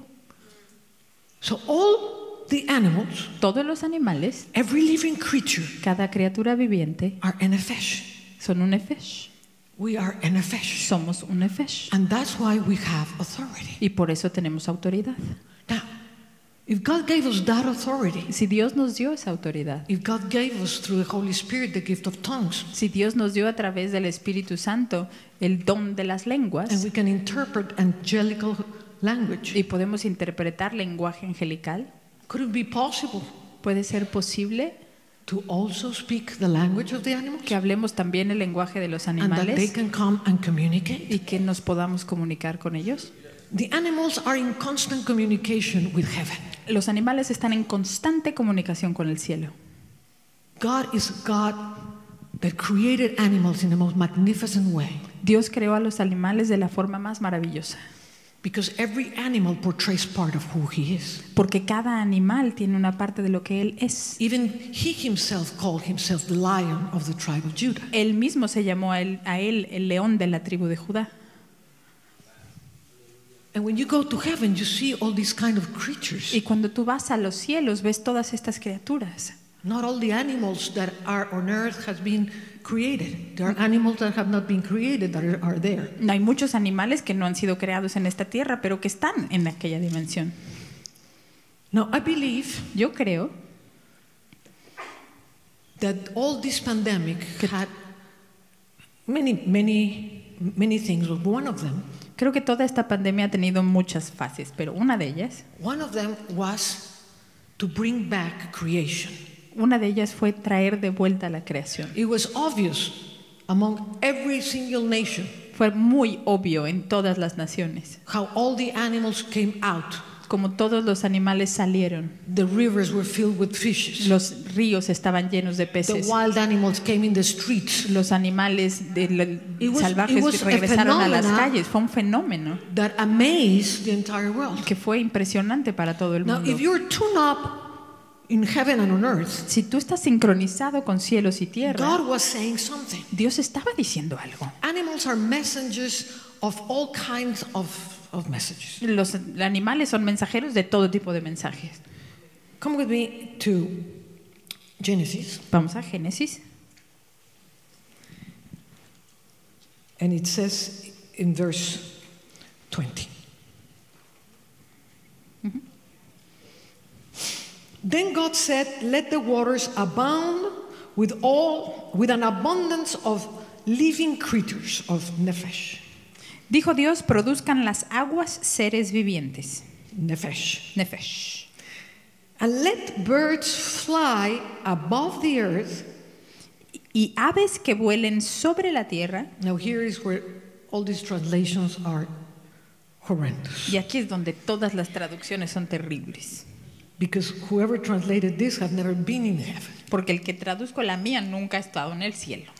So all the animals, Todos los animales, every living creature, cada criatura viviente, are nefesh. son un nefesh. We are nefesh. Somos un nefesh. And that's why we have authority. Y por eso tenemos autoridad. If God gave us that authority, Si Dios nos dio esa autoridad, if God gave us through the Holy Spirit the gift of tongues, si Dios nos dio a través del Espíritu Santo el don de las lenguas and we can interpret angelical language, y podemos interpretar lenguaje angelical, could it be possible puede ser posible to also speak the language of the animals? que hablemos también el lenguaje de los And that they animales can come and communicate? y que nos podamos comunicar con ellos. The animals are in constant communication with heaven. Los animales están en constante comunicación con el cielo. God is God that created animals in the most magnificent way Dios creó a los animales de la forma más maravillosa, because every animal portrays part of who he is. porque cada animal tiene una parte de lo que él es. Even he himself called himself the lion of the tribe of Judah. Él mismo se llamó a él, a él el león de la tribu de Judá. And when you go to heaven, you see all these kind of creatures. Y cuando tú vas a los cielos ves todas estas criaturas. Not all the animals that are on earth has been created. There are animals that have not been created that are, there. Hay muchos animales que no han sido creados en esta tierra, pero que están en aquella dimensión. Now, I believe Yo creo that all this pandemic had many, many, many things, but one of them, Creo que toda esta pandemia ha tenido muchas fases, pero una de ellas, one of them was to bring back creation. una de ellas fue traer de vuelta la creación. It was obvious among every single nation Fue muy obvio en todas las naciones, how all the animals came out. Como todos los animales salieron. The rivers were filled with fishes. Los ríos estaban llenos de The peces. wild animals came in the streets Los animales de la- was- salvajes a regresaron a las calles. Fue un fenómeno that amazed the entire world. que fue impresionante para todo el Now, mundo. if you're tuned up in heaven and on earth, Si tú estás sincronizado con cielos y tierra, God was saying something. Dios estaba diciendo algo. Animals are messengers of all kinds of, of messages. Los animales son mensajeros de todo tipo de mensajes. Come with me to Genesis, Vamos a Génesis. and it says in verse 20. Then God said, Let the waters abound with all with an abundance of living creatures of nephesh. Dijo Dios, produzcan las aguas seres vivientes. Nefesh. Nefesh. And let birds fly above the earth. Y aves que vuelen sobre la tierra. Now, here is where all these translations are horrendous. Y aquí es donde todas las traducciones son terribles. Because whoever translated this have never been in heaven. Porque el que traduzco la mía nunca ha estado en el cielo.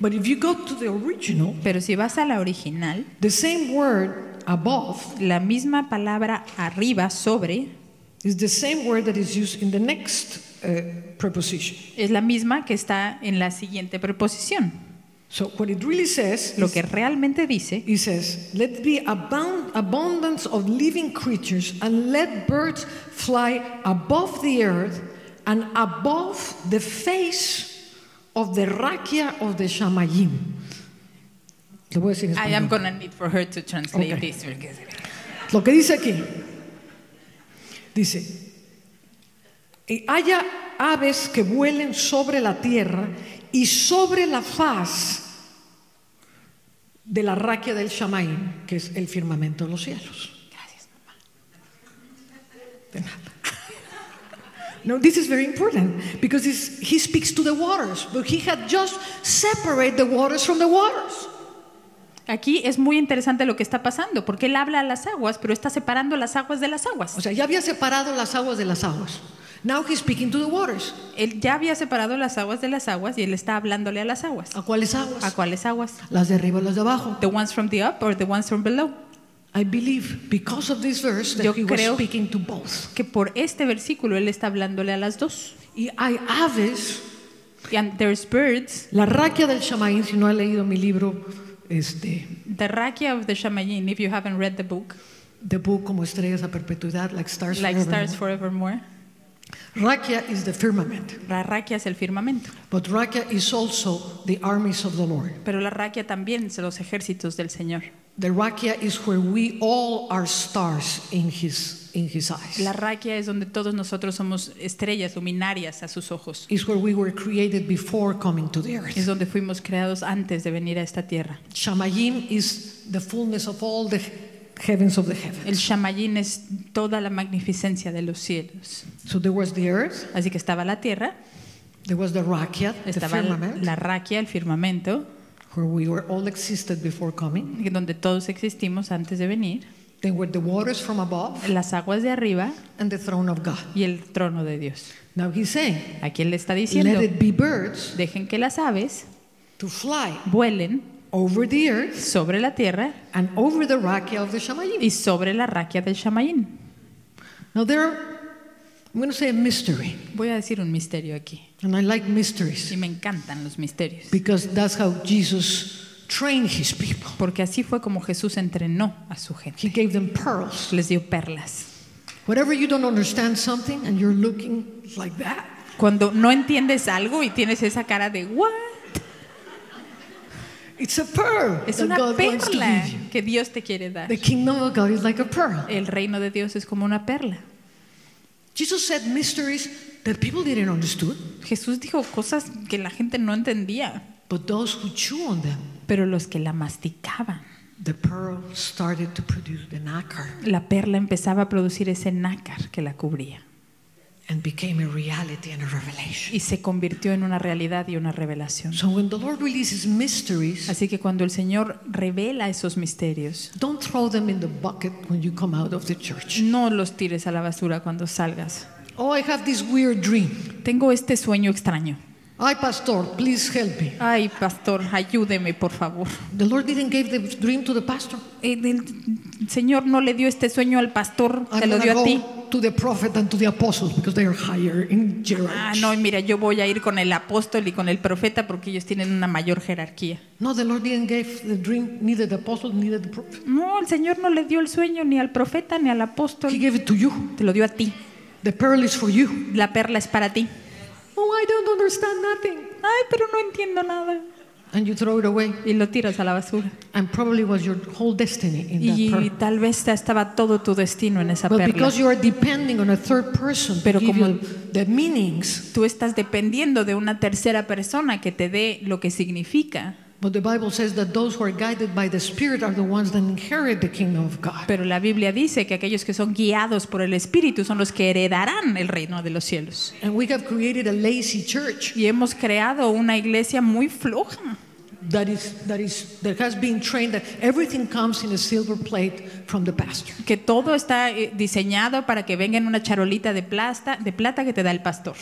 But if you go to the original, Pero si vas a la original, the same word above la misma palabra arriba, sobre, is the same word that is used in the next uh, preposition. es la misma que está en la siguiente preposición. So, what it really says Lo is, que realmente dice it says, Let be abound, abundance of living creatures, and let birds fly above the earth and above the face of the rakia of the Shamayim. Lo voy a decir en I am español. gonna need for her to translate Okay. this. because- Lo que dice aquí, dice, y haya aves que vuelen sobre la tierra y sobre la faz de la raquia del Shamaim, que es el firmamento de los cielos. Gracias, mamá. De nada. No, this is very important because he speaks to the waters, but he had just separated the waters from the waters. Aquí es muy interesante lo que está pasando, porque él habla a las aguas, pero está separando las aguas de las aguas. O sea, ya había separado las aguas de las aguas. Now he's speaking to the waters. Él ya había separado las aguas de las aguas y él está hablándole a las aguas. ¿A cuáles aguas? ¿A cuáles aguas? Las de arriba o las de abajo. The ones from the up or the ones from below. I believe because of this verse that Yo he was creo- speaking to both. Que por este versículo él está hablándole a las dos. Y hay aves, And there's birds, la raquia del Shamaín, si no ha leído mi libro, este, the rakia of the Shamayin, if you haven't read the book, The Book como estrellas a perpetuidad, like stars like forevermore. stars forevermore. Rakia is the firmament, La rakia es el firmamento, but Rakia is also the armies of the Lord. pero la rakia también son los ejércitos del Señor. The rakia is where we all are stars in his in his eyes. La raquia es donde todos nosotros somos estrellas luminarias a sus ojos. Is where we were created before coming to the earth. Es donde fuimos creados antes de venir a esta tierra. Shamayim is the fullness of all the heavens of the El heavens. Shamayín es toda la magnificencia de los cielos. So there was the earth, Así que estaba la tierra, there was the rakia, the firmament, la raquia, el firmamento, where we were all existed before coming. donde todos existimos antes de venir, Then were the waters from above las aguas de arriba and the throne of God. y el trono de Dios. Now he's saying, ¿A quién le está let diciendo? it be birds Dejen que las aves to fly vuelen over the earth sobre la tierra and over the rakia of the Shamayim. y sobre la raquia del Shamayín. Now there, are, I'm going to say a mystery, Voy a decir un misterio aquí. And I like mysteries Y me encantan los misterios. because that's how Jesus trained his people. Porque así fue como Jesús entrenó a su gente. He gave them pearls. Les dio perlas. Whatever you don't understand something and you're looking like that, Cuando no entiendes algo y tienes esa cara de ¿what? it's a pearl Es una God perla que Dios te quiere dar. The kingdom of God is like a pearl. El reino de Dios es como una perla. Jesus said mysteries that people didn't understood, Jesús dijo cosas que la gente no entendía, but those who chew on them, pero los que la masticaban, the pearl started to produce the nacre la perla empezaba a producir ese nácar que la cubría and became a reality and a revelation. y se convirtió en una realidad y una revelación. So when the Lord releases mysteries, Así que cuando el Señor revela esos misterios, don't throw them in the bucket when you come out of the church. no los tires a la basura cuando salgas. Oh, I have this weird dream. Tengo este sueño extraño. Ay, pastor, please help me. Ay, pastor, ayúdeme, por favor. The Lord didn't give the dream to the pastor. Eh, El Señor no le dio este sueño al pastor, te I'm lo gonna dio a ti. to the prophet and to the apostles because they are higher in hierarchy. Ah, no, mira, yo voy a ir con el apóstol y con el profeta porque ellos tienen una mayor jerarquía. No, the Lord didn't give the dream neither the apostle neither the prophet. No, el Señor no le dio el sueño ni al profeta ni al He apóstol. gave it to you. Te lo dio a ti. The pearl is for you. La perla es para ti. Oh, I don't understand nothing. Ay, pero no entiendo nada. And you throw it away. Y lo tiras a la basura. And probably was your whole destiny in that Y pearl. tal vez estaba todo tu destino en esa But perla. because you are depending on a third person to Pero give como- you the meanings, Tú estás dependiendo de una tercera persona que te dé lo que significa. But the Bible says that those who are guided by the Spirit are the ones that inherit the kingdom of God. Pero la Biblia dice que aquellos que son guiados por el Espíritu son los que heredarán el reino de los cielos. And we have created a lazy church Y hemos creado una iglesia muy floja, that is that is that has been trained that everything comes in a silver plate from the pastor. que todo está eh, diseñado para que venga en una charolita de plata, de plata que te da el pastor.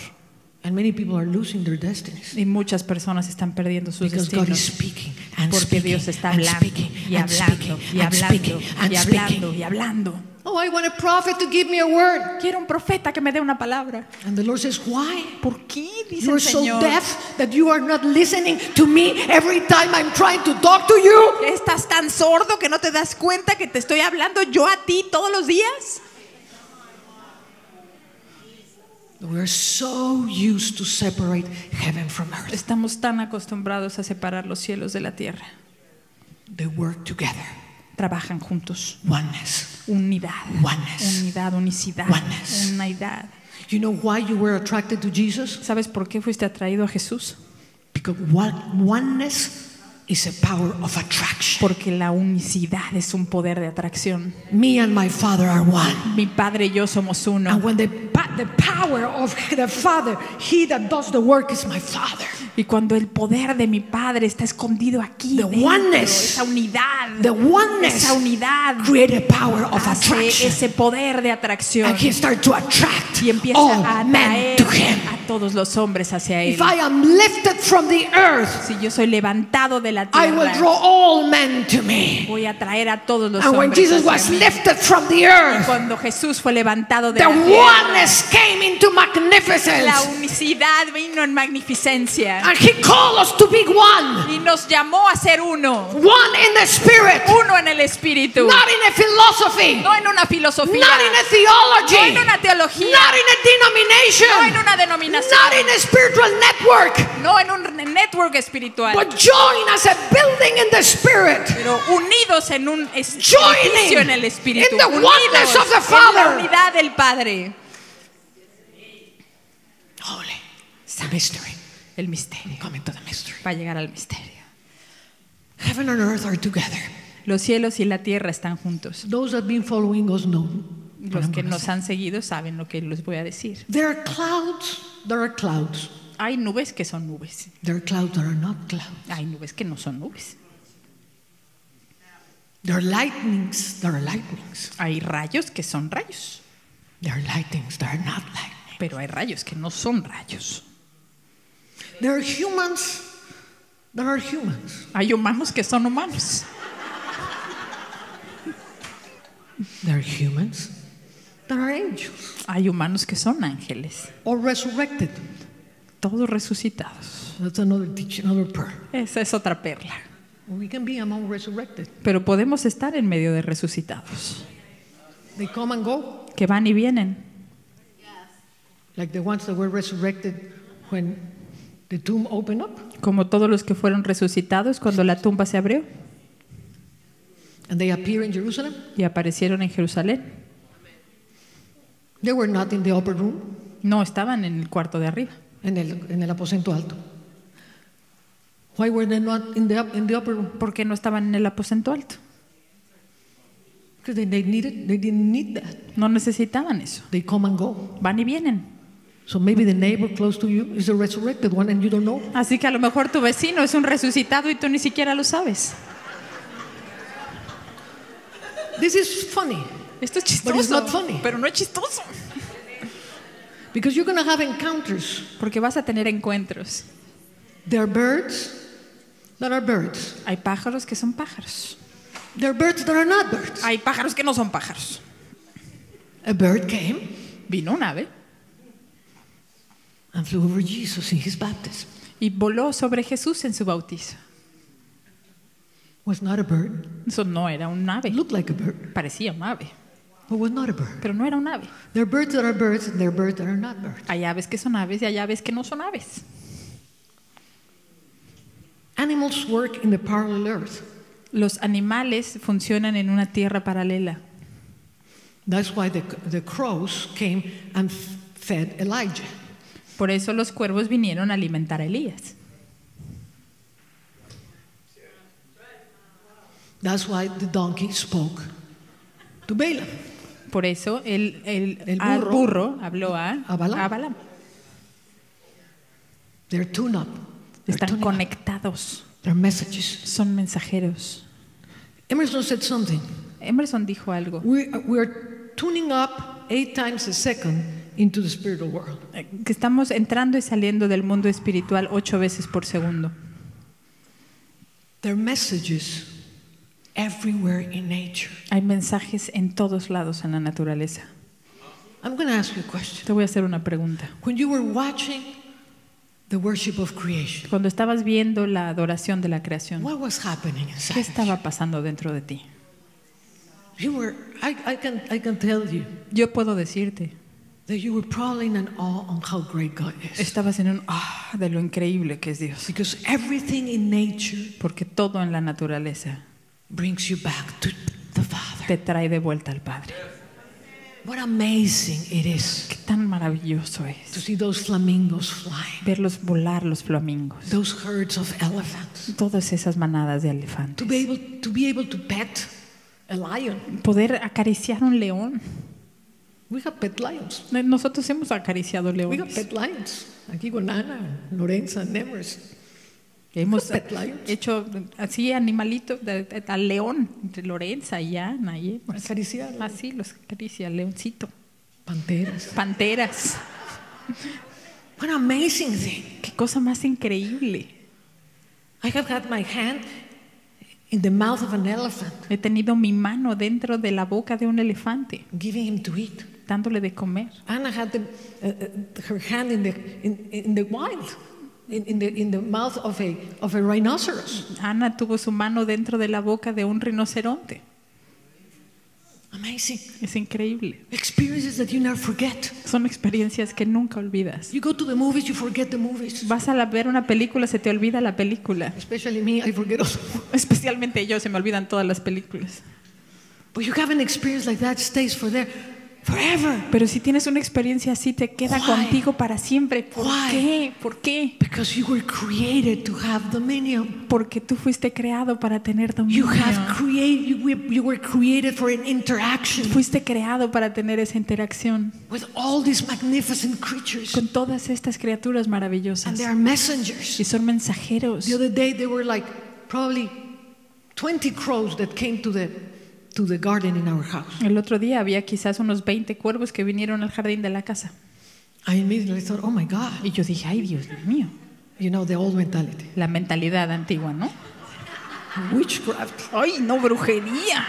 And many people are losing their destinies Y muchas personas están perdiendo sus because God is destinos speaking and porque speaking Dios está and hablando speaking y and hablando y hablando and y hablando speaking. y hablando. Oh, I want a prophet to give me a word. Quiero un profeta que me dé una palabra. And the Lord says, Why? ¿Por qué? Dice You're el so Señor. deaf that you are not listening to me every time I'm trying to talk to you. ¿Estás tan sordo que no te das cuenta que te estoy hablando yo a ti todos los días? We're so used to separate heaven from earth. Estamos tan acostumbrados a separar los cielos de la tierra. They work together. Trabajan juntos. Oneness. Unidad. Oneness. Unidad, unicidad. Oneness. Unidad. You know why you were attracted to Jesus? ¿Sabes por qué fuiste atraído a Jesús? Because one, oneness is a power of attraction. Porque la unicidad es un poder de atracción. Me and my Father are one. Mi padre y yo somos And uno. when the, the power of the Father, he that does the work is my Father. Y cuando el poder de mi padre está escondido aquí, The dentro, oneness. esa unidad, The oneness esa unidad create a power of attraction. ese poder de atracción And he started to attract y empieza all a atraer a todos los hombres hacia él. If I am lifted from the earth, Si yo soy levantado de la I will tierra, draw all men to me. voy a atraer a todos los And when hombres. Jesus hacia was mí. lifted from the Y earth, cuando Jesús fue levantado de the la tierra, oneness came into la magnificence. unicidad vino en magnificencia And he called us to be one. y nos llamó a ser uno, One in the spirit, uno en el espíritu, not in a philosophy, no en una filosofía, not in a no en theology, una teología, not in a no en denomination, una denominación, not in a spiritual network, no en un network espiritual, but join as a building in the Spirit. pero unidos en un edificio en el Espíritu, in the unidos oneness of the en Father. la unidad del Padre. Holy. The mystery. El misterio. Coming to the mystery. Va a llegar al misterio. Heaven and earth are together. Los cielos y la tierra están juntos. Those that have been following us know. Los que nos han seguido saben lo que les voy a decir. There are clouds. There are clouds. Hay nubes que son nubes. There are clouds that are not clouds. Hay nubes que no son nubes. There are lightnings. There are lightnings. Hay rayos que son rayos. There are lightnings. There are not lightning. Pero hay rayos que no son rayos. There are humans. There are humans. Hay humanos que son humanos. There are humans. There are angels. Hay humanos que son ángeles. Or resurrected. Todos resucitados. That's another teaching, another pearl. Esa es otra perla. We can be among resurrected. Pero podemos estar en medio de resucitados. They come and go, Que van y vienen. like the ones that were resurrected when the tomb opened up. Como todos los que fueron resucitados cuando la tumba se abrió And they appear in Jerusalem. y aparecieron en Jerusalén. They were not in the upper room, No estaban en el cuarto de arriba. en el, en el aposento alto. Why were they not in the, in the upper room? ¿Por qué no estaban en el aposento alto? Because they, they needed, they didn't need that. No necesitaban eso. They come and go. Van y vienen. So maybe the neighbor close to you is a resurrected one and you don't know. Así que a lo mejor tu vecino es un resucitado y tú ni siquiera lo sabes. This is funny Esto es But it's chistoso, not funny. pero no es chistoso. because you're going to have encounters. Porque vas a tener encuentros. There are birds that are birds. Hay pájaros que son pájaros. There are birds that are not birds. Hay pájaros que no son pájaros. A bird came Vino un ave and flew over Jesus in his baptism. y voló sobre Jesús en su bautizo. Was not a bird. Eso no era un ave. Looked like a bird, Parecía un ave, but was not a bird. pero no era un ave. There are birds that are birds and there are birds that are not birds. Hay aves que son aves y hay aves que no son aves. Animals work in the parallel earth. Los animales funcionan en una tierra paralela. That's why the, the crows came and fed Elijah. Por eso los cuervos vinieron a alimentar a Elías. That's why the donkey spoke to Balaam. Por eso el, el, burro. burro habló a, A Balaam. a Balaam. They're tuned up. They're, Están up. conectados, They're messages. son mensajeros. Emerson said something. Emerson dijo algo, We, we are tuning up eight times a second into the spiritual world. eh, que estamos entrando y saliendo del mundo espiritual ocho veces por segundo. There are messages everywhere in nature. Hay mensajes en todos lados en la naturaleza. I'm going to ask you a question. Te voy a hacer una pregunta. When you were watching the worship of creation, Cuando estabas viendo la adoración de la creación, what was happening ¿qué inside? of estaba pasando dentro de ti? You were, I, I, can, I can tell you Yo puedo decirte, that you were probably in an awe on how great God is. estabas en un ah de lo increíble que es Dios, Because everything in nature porque todo en la naturaleza brings you back to the Father. te trae de vuelta al Padre. What amazing it is Qué tan maravilloso to es see those flamingos flying, verlos volar los flamingos, those herds of elephants, todas esas manadas de to elefantes, be able to, be able to pet a lion. poder acariciar un león. We have pet lions. Nosotros hemos acariciado We have leones. pet lions. Aquí con Ana, Lorenza, Nemers. Hemos hecho así animalitos al león, de Lorenza y Ana y Emma. Acariciar Así los acaricia, leoncito. panteras. Panteras. What an amazing thing. Qué cosa más increíble. I have had my hand in the mouth of an elephant, He tenido mi mano dentro de la boca de un elefante, giving him to eat. dándole de comer. Anna had the, uh, her hand in the, in, in the wild, in, in, the, in the mouth of a, of a rhinoceros. Ana tuvo su mano dentro de la boca de un rinoceronte. Amazing. Es increíble. Experiences that you never forget. Son experiencias que nunca olvidas. You go to the movies, you forget the movies. Vas a la- ver una película, se te olvida la película. Especially me, I forget all. Especialmente yo, se me olvidan todas las películas. But you have an experience like that, stays for there forever. Pero si tienes una experiencia así, te queda Why? contigo para siempre. ¿Por Why? qué? ¿Por qué? Because you were created to have dominion. Porque tú fuiste creado para tener You dominio. have created. You were, you created for an interaction Fuiste creado para tener esa interacción with all these magnificent creatures, con todas estas criaturas and maravillosas. they are messengers. Y son mensajeros. The other day, there were like probably 20 crows that came to the to the garden in our house. El otro día había quizás unos 20 cuervos que vinieron al jardín de la casa. I immediately thought, oh my God, Y yo dije, ay Dios mío, you know the old mentality, la mentalidad antigua, ¿no? witchcraft. Ay, no, brujería.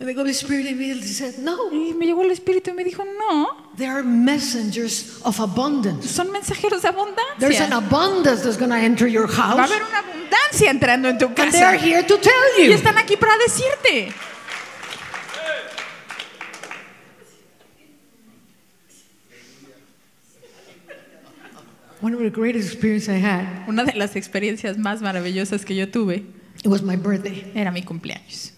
And the Holy Spirit immediately said, no, Y me llegó el espíritu y me dijo, no, they are messengers of abundance. son mensajeros de There's an abundancia. abundance that's going to enter your Va a house, haber una abundancia entrando en tu and they are casa. here to tell Y you. están aquí para decirte. One of the greatest experiences I had, Una de las experiencias más maravillosas que yo tuve it was my birthday, era mi cumpleaños.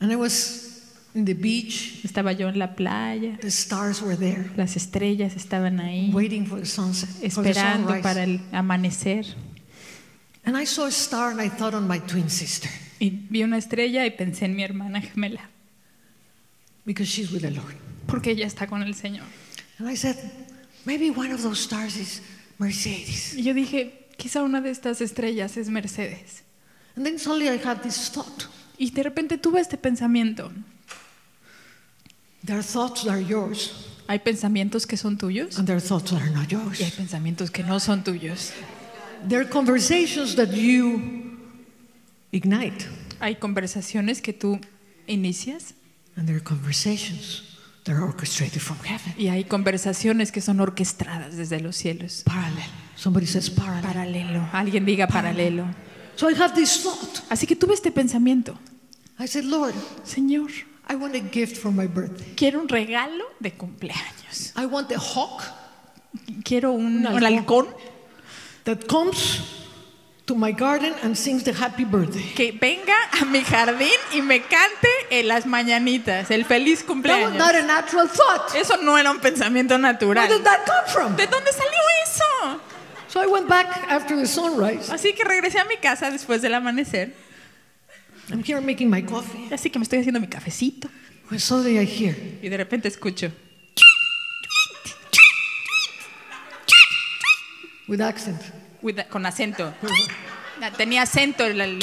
And I was in the beach. Estaba yo en la playa, The stars were there, las estrellas estaban ahí, waiting for the sunset, for the esperando para el amanecer. And I saw a star, and I thought on my twin sister Y vi una estrella y pensé en mi hermana gemela, because she's with the Lord. porque ella está con el Señor. And I said, maybe one of those stars is Mercedes. Y yo dije, quizá una de estas estrellas es Mercedes. And then suddenly I had this thought. Y de repente tuve este pensamiento. Thoughts are yours, Hay pensamientos que son tuyos and there are thoughts that are not y hay yours. pensamientos que no son tuyos. There are conversations that you ignite, Hay conversaciones que tú inicias and there are conversations that are orchestrated from heaven. y hay conversaciones que son orquestadas desde los cielos. Somebody says parallel. Paralelo. Alguien diga paralelo. So I had this thought. Así que tuve este pensamiento. I said, Lord, Señor, I want a gift for my birthday. quiero un regalo de cumpleaños. I want a hawk Quiero un, Un halcón that comes to my garden and sings the happy birthday. que venga a mi jardín y me cante en las mañanitas el feliz That was cumpleaños. not a natural thought. Eso no era un pensamiento Where natural. did that come from? ¿De dónde salió eso? So I went back after the sunrise. Así que regresé a mi casa después del amanecer. I'm here making my coffee. Así que me estoy haciendo mi cafecito When suddenly I hear, y de repente escucho with accent, with- con acento. Tenía acento. el- el-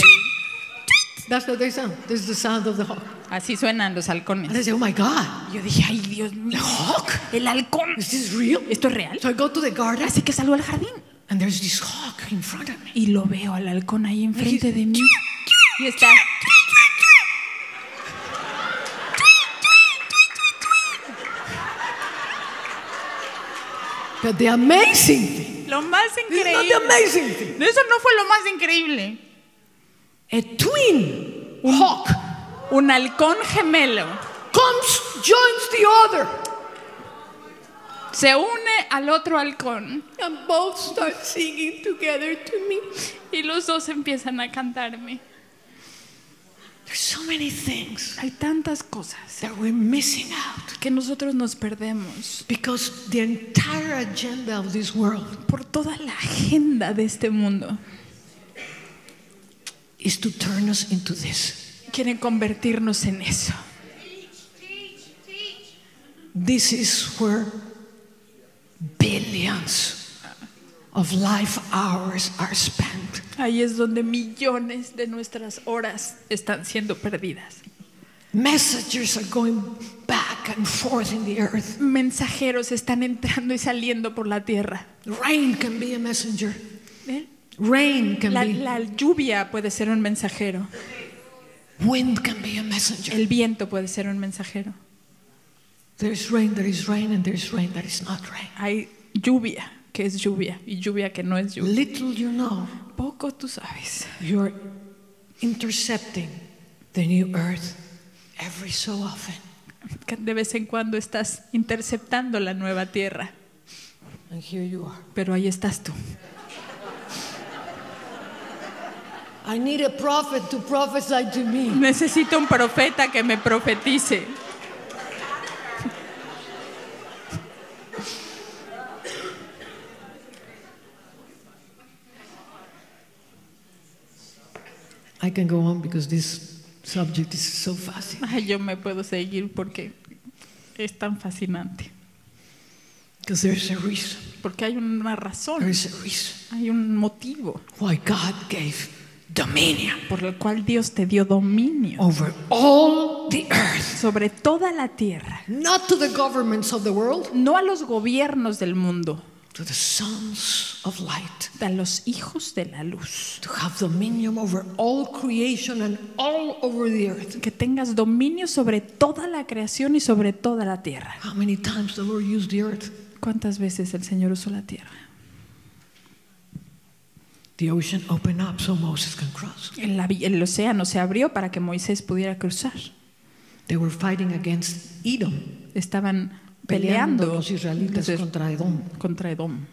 that's what they sound. This is the sound of the hawk. así suenan los And I halcones. say, oh my God, Yo dije, ay Dios mío, el halcón. is this real? ¿Esto es real? So I go to the garden Así que salgo al jardín and there's this hawk in front of me. y lo veo al halcón ahí enfrente de mí. Y está But the amazing thing, lo más this is not the increíble. amazing thing. Eso no fue lo más increíble. A twin hawk Un halcón gemelo comes, joins the other, se une al otro halcón and both start singing together to me. y los dos empiezan a cantarme. There's so many things Hay tantas cosas that we're missing out que nosotros nos perdemos because the entire agenda of this world por toda la agenda de este mundo. is to turn us into this. Quieren convertirnos en eso. This is where billions of life hours are spent. Ahí es donde millones de nuestras horas están siendo perdidas. Messengers are going back and forth in the earth. Mensajeros están entrando y saliendo por la tierra. Rain can be a messenger. ¿Eh? Rain can La, be. la lluvia puede ser un mensajero. Wind can be a messenger. El viento puede ser un mensajero. There's rain that is rain and there's rain that is not rain. Hay lluvia que es lluvia y lluvia que no es lluvia. Little you know, Poco tú sabes. you're intercepting the new earth every so often. De vez en cuando estás interceptando la nueva tierra, And here you are. pero ahí estás tú. I need a prophet to prophesy to me. Necesito un profeta que me profetice. I can go on because this subject is so fascinating. Ay, yo me puedo seguir porque es tan fascinante. Because there's a reason. Porque hay una razón, There's a reason hay un motivo why God gave dominion por el cual Dios te dio dominio over all the earth, sobre toda la tierra. not to the governments of the world, No a los gobiernos del mundo, to the sons of light, a los hijos de la luz. to have dominion over all creation and all over the earth. Que tengas dominio sobre toda la creación y sobre toda la tierra. How many times the Lord used the earth? ¿Cuántas veces el Señor usó la tierra? The ocean opened up so Moses can cross. El, el océano se abrió para que Moisés pudiera cruzar. They were fighting against Edom, Estaban peleando los israelitas contra Edom. contra Edom.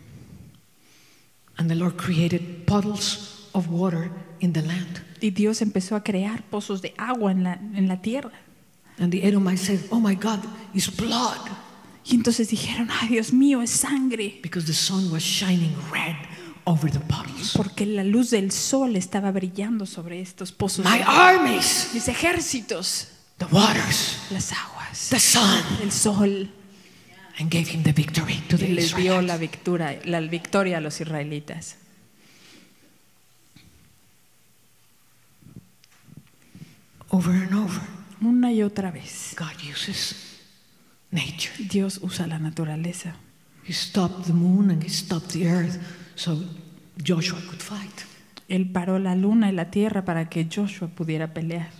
And the Lord created puddles of water in the land. Y Dios empezó a crear pozos de agua en la, en la tierra. And the Edomites said, Oh my God, it's blood. Y entonces dijeron, ay Dios mío, es sangre. Because the sun was shining red over the puddles. Porque la luz del sol estaba brillando sobre estos pozos. My armies, Mis ejércitos, the waters, las aguas, the sun, el sol. And gave him the victory to Y the les dio la victoria, la victoria a los israelitas. Over and over, Una y otra vez. God uses nature. Dios usa la naturaleza. He stopped the moon and he stopped the earth so Joshua could fight. Él paró la luna y la tierra para que Joshua pudiera pelear.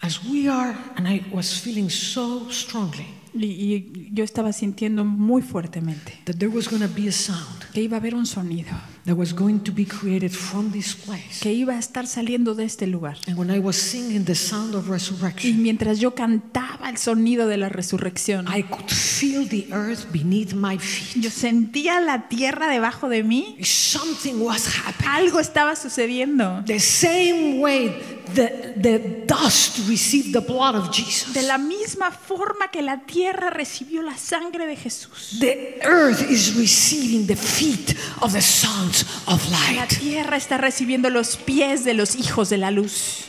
As we are, and I was feeling so strongly Y, y yo estaba sintiendo muy fuertemente that there was going to be a sound. que iba a haber un sonido, that was going to be created from this place. que iba a estar saliendo de este lugar. And when I was singing the sound of Y resurrection, mientras yo cantaba el sonido de la resurrección, I could feel the earth beneath my feet. yo sentía la tierra debajo de mí. Something was happening. Algo estaba sucediendo. The same way the, the dust received the blood of Jesus. De la misma forma que la tierra recibió la sangre de Jesús. The earth is receiving the feet of the sons of La tierra está recibiendo los pies de los hijos de la luz.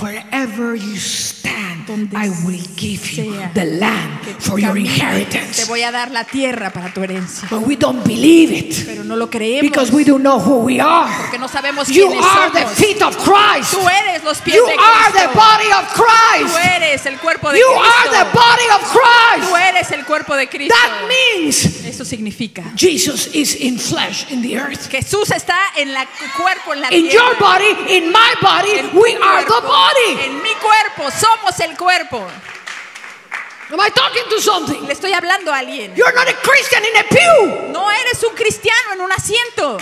Wherever you stand, Donde I will give you sea the land for your camines, Te inheritance. voy a dar la tierra para tu herencia. But we don't believe it Pero no lo creemos because we don't know who we are. porque no sabemos You quiénes are the feet of Christ. Tú eres los pies You de are the Cristo. body of Tú Christ. eres el cuerpo de You are the Cristo. body of Tú Christ. eres el cuerpo de Cristo. That means Eso significa Jesus is in flesh in the earth. Jesús está en la cuerpo en la In tierra. your body, in my body, En we tu are the cuerpo, body. En mi cuerpo, somos el cuerpo. Am I talking to something? Le estoy hablando a alguien. You're not a Christian in a pew. No eres un cristiano en un asiento.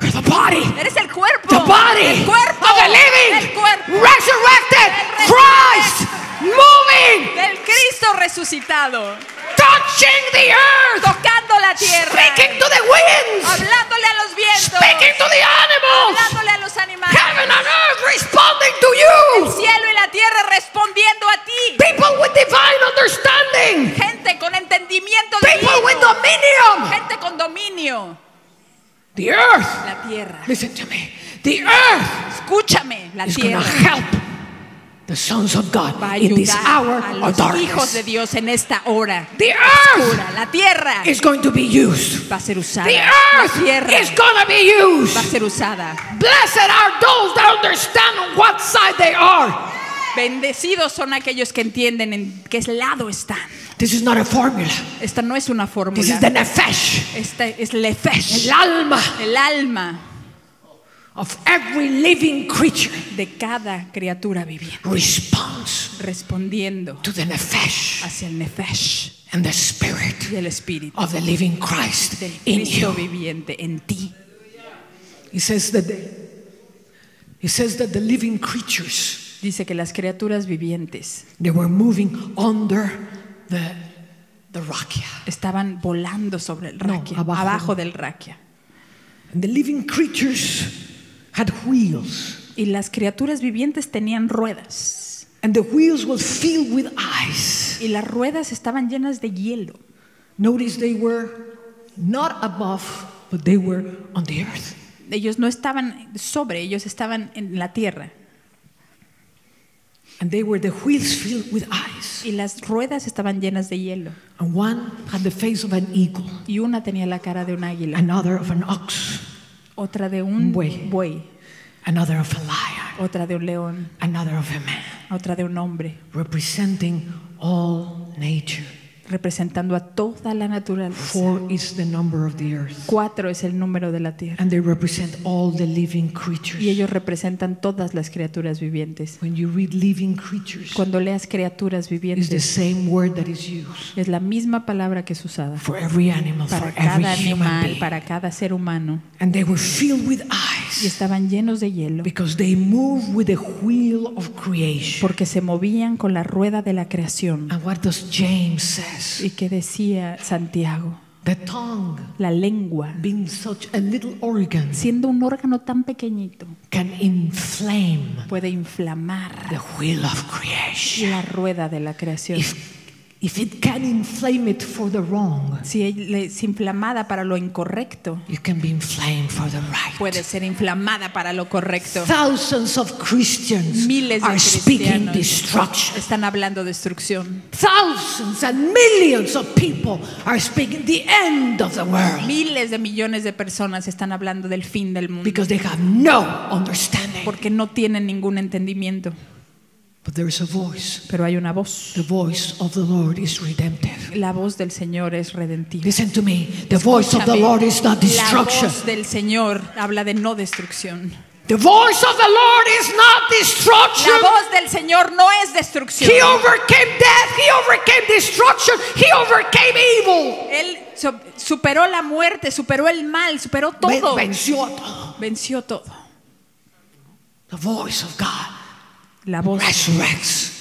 You're the body. Eres el cuerpo. The body El cuerpo. of the living, El cuerpo. resurrected El Christ moving, Del Cristo resucitado. Touching the earth, Tocando la tierra. speaking to the winds, Hablándole a los vientos. speaking to the animals, Hablándole a los animales. heaven and earth responding to El you. cielo y la tierra respondiendo a ti. People with divine understanding, Gente con entendimiento people with divino. dominion. Gente con dominio. The earth, La tierra. listen to me, the earth Escúchame, la is tierra help the sons of God va a in this hour of los hijos de. Dios en esta hora. The earth oscura. La tierra is going to be used. va a ser usada. The La earth tierra is going to be va a used. ser usada. Blessed are those that understand on what side they are. Bendecidos son aquellos que entienden en qué lado están. This is not a formula. Esta no es una This fórmula. is the nefesh, Esta es lefesh, el alma el alma of every living creature de cada criatura viviente, responds respondiendo to the nefesh hacia el nefesh and the spirit del espíritu of the living Christ del in you. viviente en ti. He says that the, It says that the living creatures Dice que las criaturas vivientes they were moving under the the rakia. estaban volando sobre el No, raquia, abajo. abajo del raquia. And the living creatures had wheels. Y las criaturas vivientes tenían ruedas. And the wheels were filled with ice. Y las ruedas estaban llenas de hielo. Notice they were not above, but they were on the earth. Ellos no estaban sobre, ellos estaban en la tierra. And they were the wheels filled with ice. Y las ruedas estaban llenas de hielo. And one had the face of an eagle, Y una tenía la cara de un águila, another of an ox, otra de un Buey. buey, another of a lion, otra de un león, another of a man, otra de un hombre, representing all nature. Representando a toda la naturaleza. Four is the number of the earth. Cuatro es el número de la tierra. And they represent all the living Y ellos representan todas las criaturas vivientes. When you read living creatures, Cuando leas criaturas it's the vivientes, same word that is used es la misma palabra que es usada for every animal, for para every cada human animal, para cada ser humano. And they were filled with Y ice estaban llenos de hielo because they move with the wheel of creation. porque se movían con la rueda de la creación. And what does James says? ¿Y que decía Santiago? The tongue, La lengua, being such a little organ, siendo un órgano tan pequeñito, can inflame puede inflamar the wheel of creation. la rueda de la creación. If, if it can inflame it for the wrong, Si es inflamada para lo incorrecto, it can be inflamed for the right. puede ser inflamada para lo correcto. Thousands of Christians Miles de are speaking cristianos destruction. están hablando destrucción. Thousands and millions of people are speaking the end of the world Miles de millones de personas están hablando del fin del mundo because they have no understanding. porque no tienen ningún entendimiento. But there is a voice. Pero hay una voz. The voice of the Lord is redemptive. La voz del Señor es redentiva. Listen to me. The voice of the Lord is not La destruction. voz del Señor habla de no destrucción. The voice of the Lord is not destruction. La voz del Señor no es destrucción. He overcame death. He overcame destruction. He overcame evil. Él so- superó la muerte, superó el mal, superó todo. venció todo. Venció todo. The voice of God La voz. resurrects.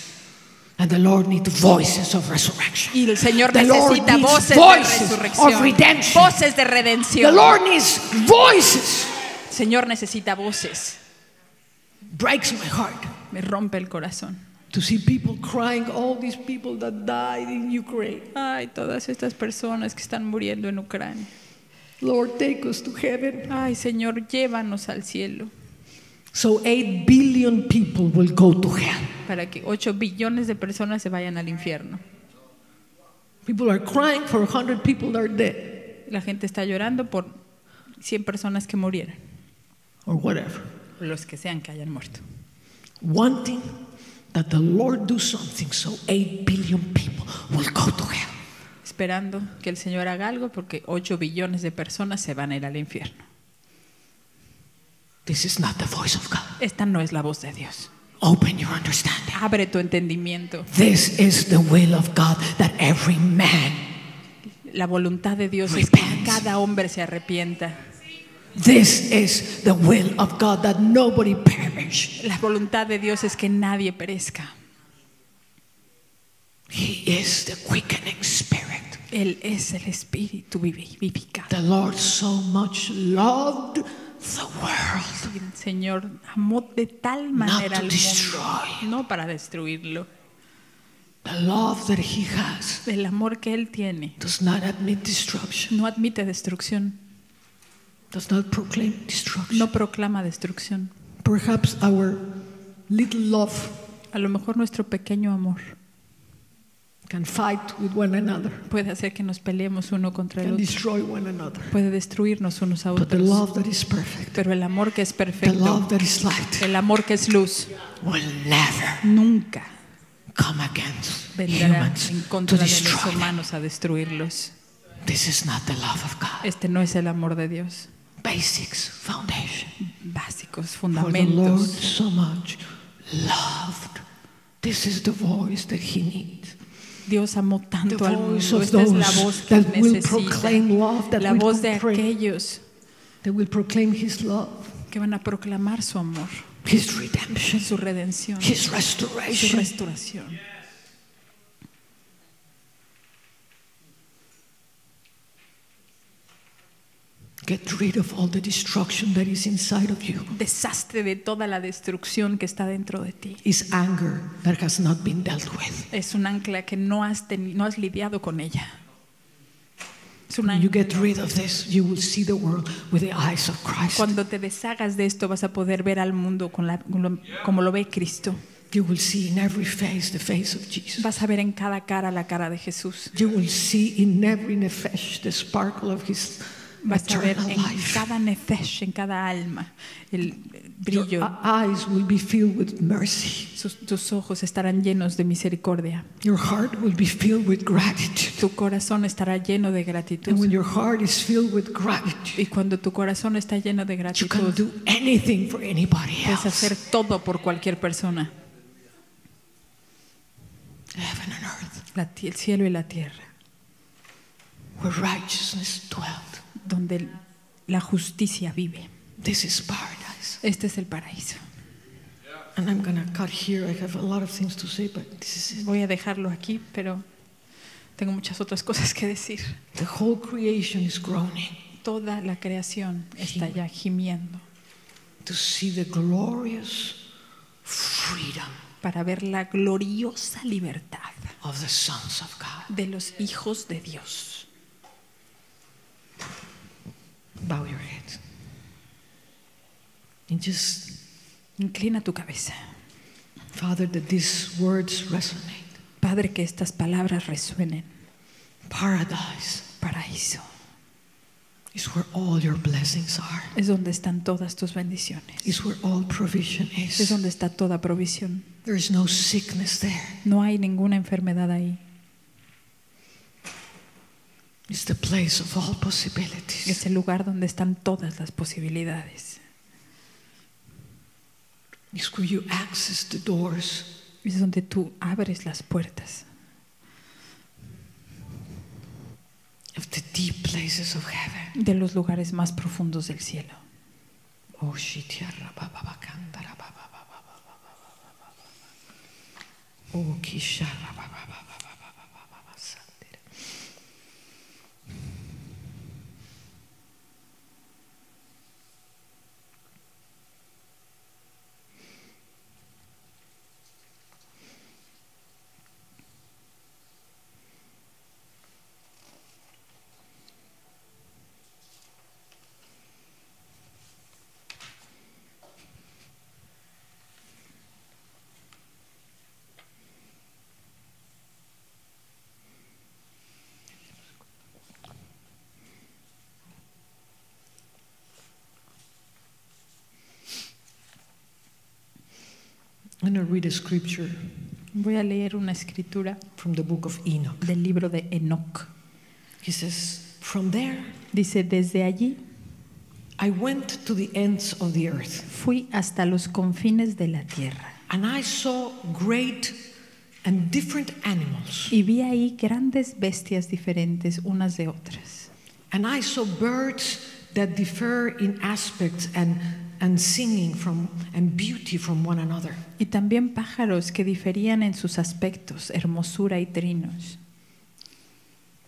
And the Lord needs voices of resurrection. Y el Señor The Lord necesita needs voces de voices resurrección. of redemption. Voces de The redención. Lord needs voices. El Señor necesita voces. Breaks my heart Me rompe el corazón. to see people crying, all these people that died in Ukraine. Ay, todas estas personas que están muriendo en Ucrania. Lord, take us to heaven. Ay, Señor, llévanos al cielo So 8 billion people will go to hell. para que 8 billones de personas se vayan al infierno. People are crying for 100 people that are dead La gente está llorando por 100 personas que murieron, or whatever. los que sean que hayan muerto. Wanting that the Lord do something so 8 billion people will go to hell. Esperando que el Señor haga algo porque 8 billones de personas se van a ir al infierno. This is not the voice of God. Esta no es la voz de Dios. Open your understanding. Abre tu entendimiento. This is the will of God that every man, La voluntad de Dios es que cada hombre se arrepienta. this is the will of God that nobody perish. La voluntad de Dios es que nadie perezca. He is the quickening spirit. Él es el espíritu vivificado. The Lord so much loved. Y el Señor amó de tal manera al mundo, no para destruirlo. The love that He has El amor que Él tiene does not admit destruction, no admite destrucción, does not proclaim destruction. no proclama destrucción. Perhaps our little love A lo mejor nuestro pequeño amor can fight with one another, puede hacer que nos peleemos uno contra el can otro, destroy one another. puede destruirnos unos a But the otros. love that is perfect, Pero el amor que es the perfecto, love that is light, el amor que es luz, will never nunca come against vendrá en to contra de los destroy them. humanos a destruirlos. This is not the love of God. Este no es el amor de Dios. Basics, foundation. Básicos, For the Lord fundamentos. so much loved. This is the voice that He needs. Dios amó tanto al mundo. Esta es la voz que necesita. proclaim love, that La voz de aquellos That will proclaim His love. que van a proclamar su amor. His redemption, su redención, His su restoration. restauración. Get rid of all the destruction that is inside of you. Deshazte de toda la destrucción que está dentro de ti. Is anger that has not been dealt with. Es un ancla que no has, no has lidiado con ella. You get rid of this, you will see the world with the eyes of Christ. Cuando te deshagas de esto vas a poder ver al mundo con la- con lo- como lo ve Cristo. You will see in every face the face of Jesus. Vas a ver en cada cara la cara de Jesús. You will see in every nefesh the sparkle of His Vas a ver en cada nefesh, en cada alma, el Your brillo. eyes will be filled with mercy. Sus- tus ojos estarán llenos de misericordia. Your heart will be filled with gratitude. Tu corazón estará lleno de And when gratitud. your heart is filled with gratitude, Y cuando tu corazón está lleno de you can gratitud, do anything for anybody puedes hacer todo por cualquier persona. Heaven and earth, La el cielo y la tierra, where righteousness dwelt. Donde la justicia vive. This is paradise. Este es el paraíso. And I'm going to cut here. I have a lot of things to say, but this is it. Voy a dejarlo aquí, pero tengo muchas otras cosas que decir. The whole creation is groaning Toda la creación está ya gimiendo to see the glorious freedom para ver la gloriosa libertad of the sons of God. de los hijos de Dios. Bow your head. And just, Inclina tu cabeza. Father, that these words resonate. Padre, que estas palabras resuenen. Paradise Paraíso is where all your blessings are, es donde están todas tus bendiciones. is where all provision Es is. donde está toda provisión. There is no sickness there. No hay ninguna enfermedad ahí. It's the place of all possibilities. Es el lugar donde están todas las posibilidades. It's where you access the doors Es donde tú abres las puertas of the deep places of heaven. de los lugares más profundos del cielo. Oh, read a scripture Voy a leer una escritura from the book of Enoch. del libro de Enoch. He says, From there Dice, desde allí I went to the ends of the earth, fui hasta los confines de la tierra and I saw great and different animals, y vi ahí grandes bestias diferentes unas de otras. and I saw birds that differ in aspect and, and singing from and beauty from one another. Y también pájaros que diferían en sus aspectos, hermosura y trinos.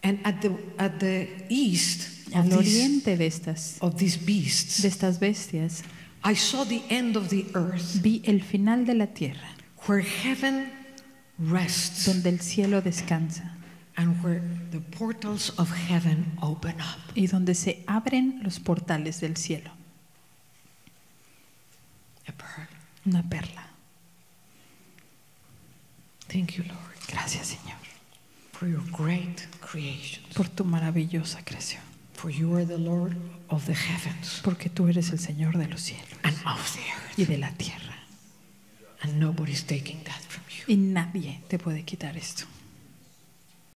And at the at the east Al of these, oriente de estas, of these beasts, de estas bestias, I saw the end of the earth, vi el final de la tierra, where heaven rests, donde el cielo descansa and where the portals of heaven open up. y donde se abren los portales del cielo. A pearl. Una perla. Thank you, Lord, Gracias, Señor, for your great creations. por tu maravillosa creación, For you are the Lord of the heavens porque tú eres el Señor de los cielos and of the earth, y de la tierra. and nobody's taking that from you. Y nadie te puede quitar esto.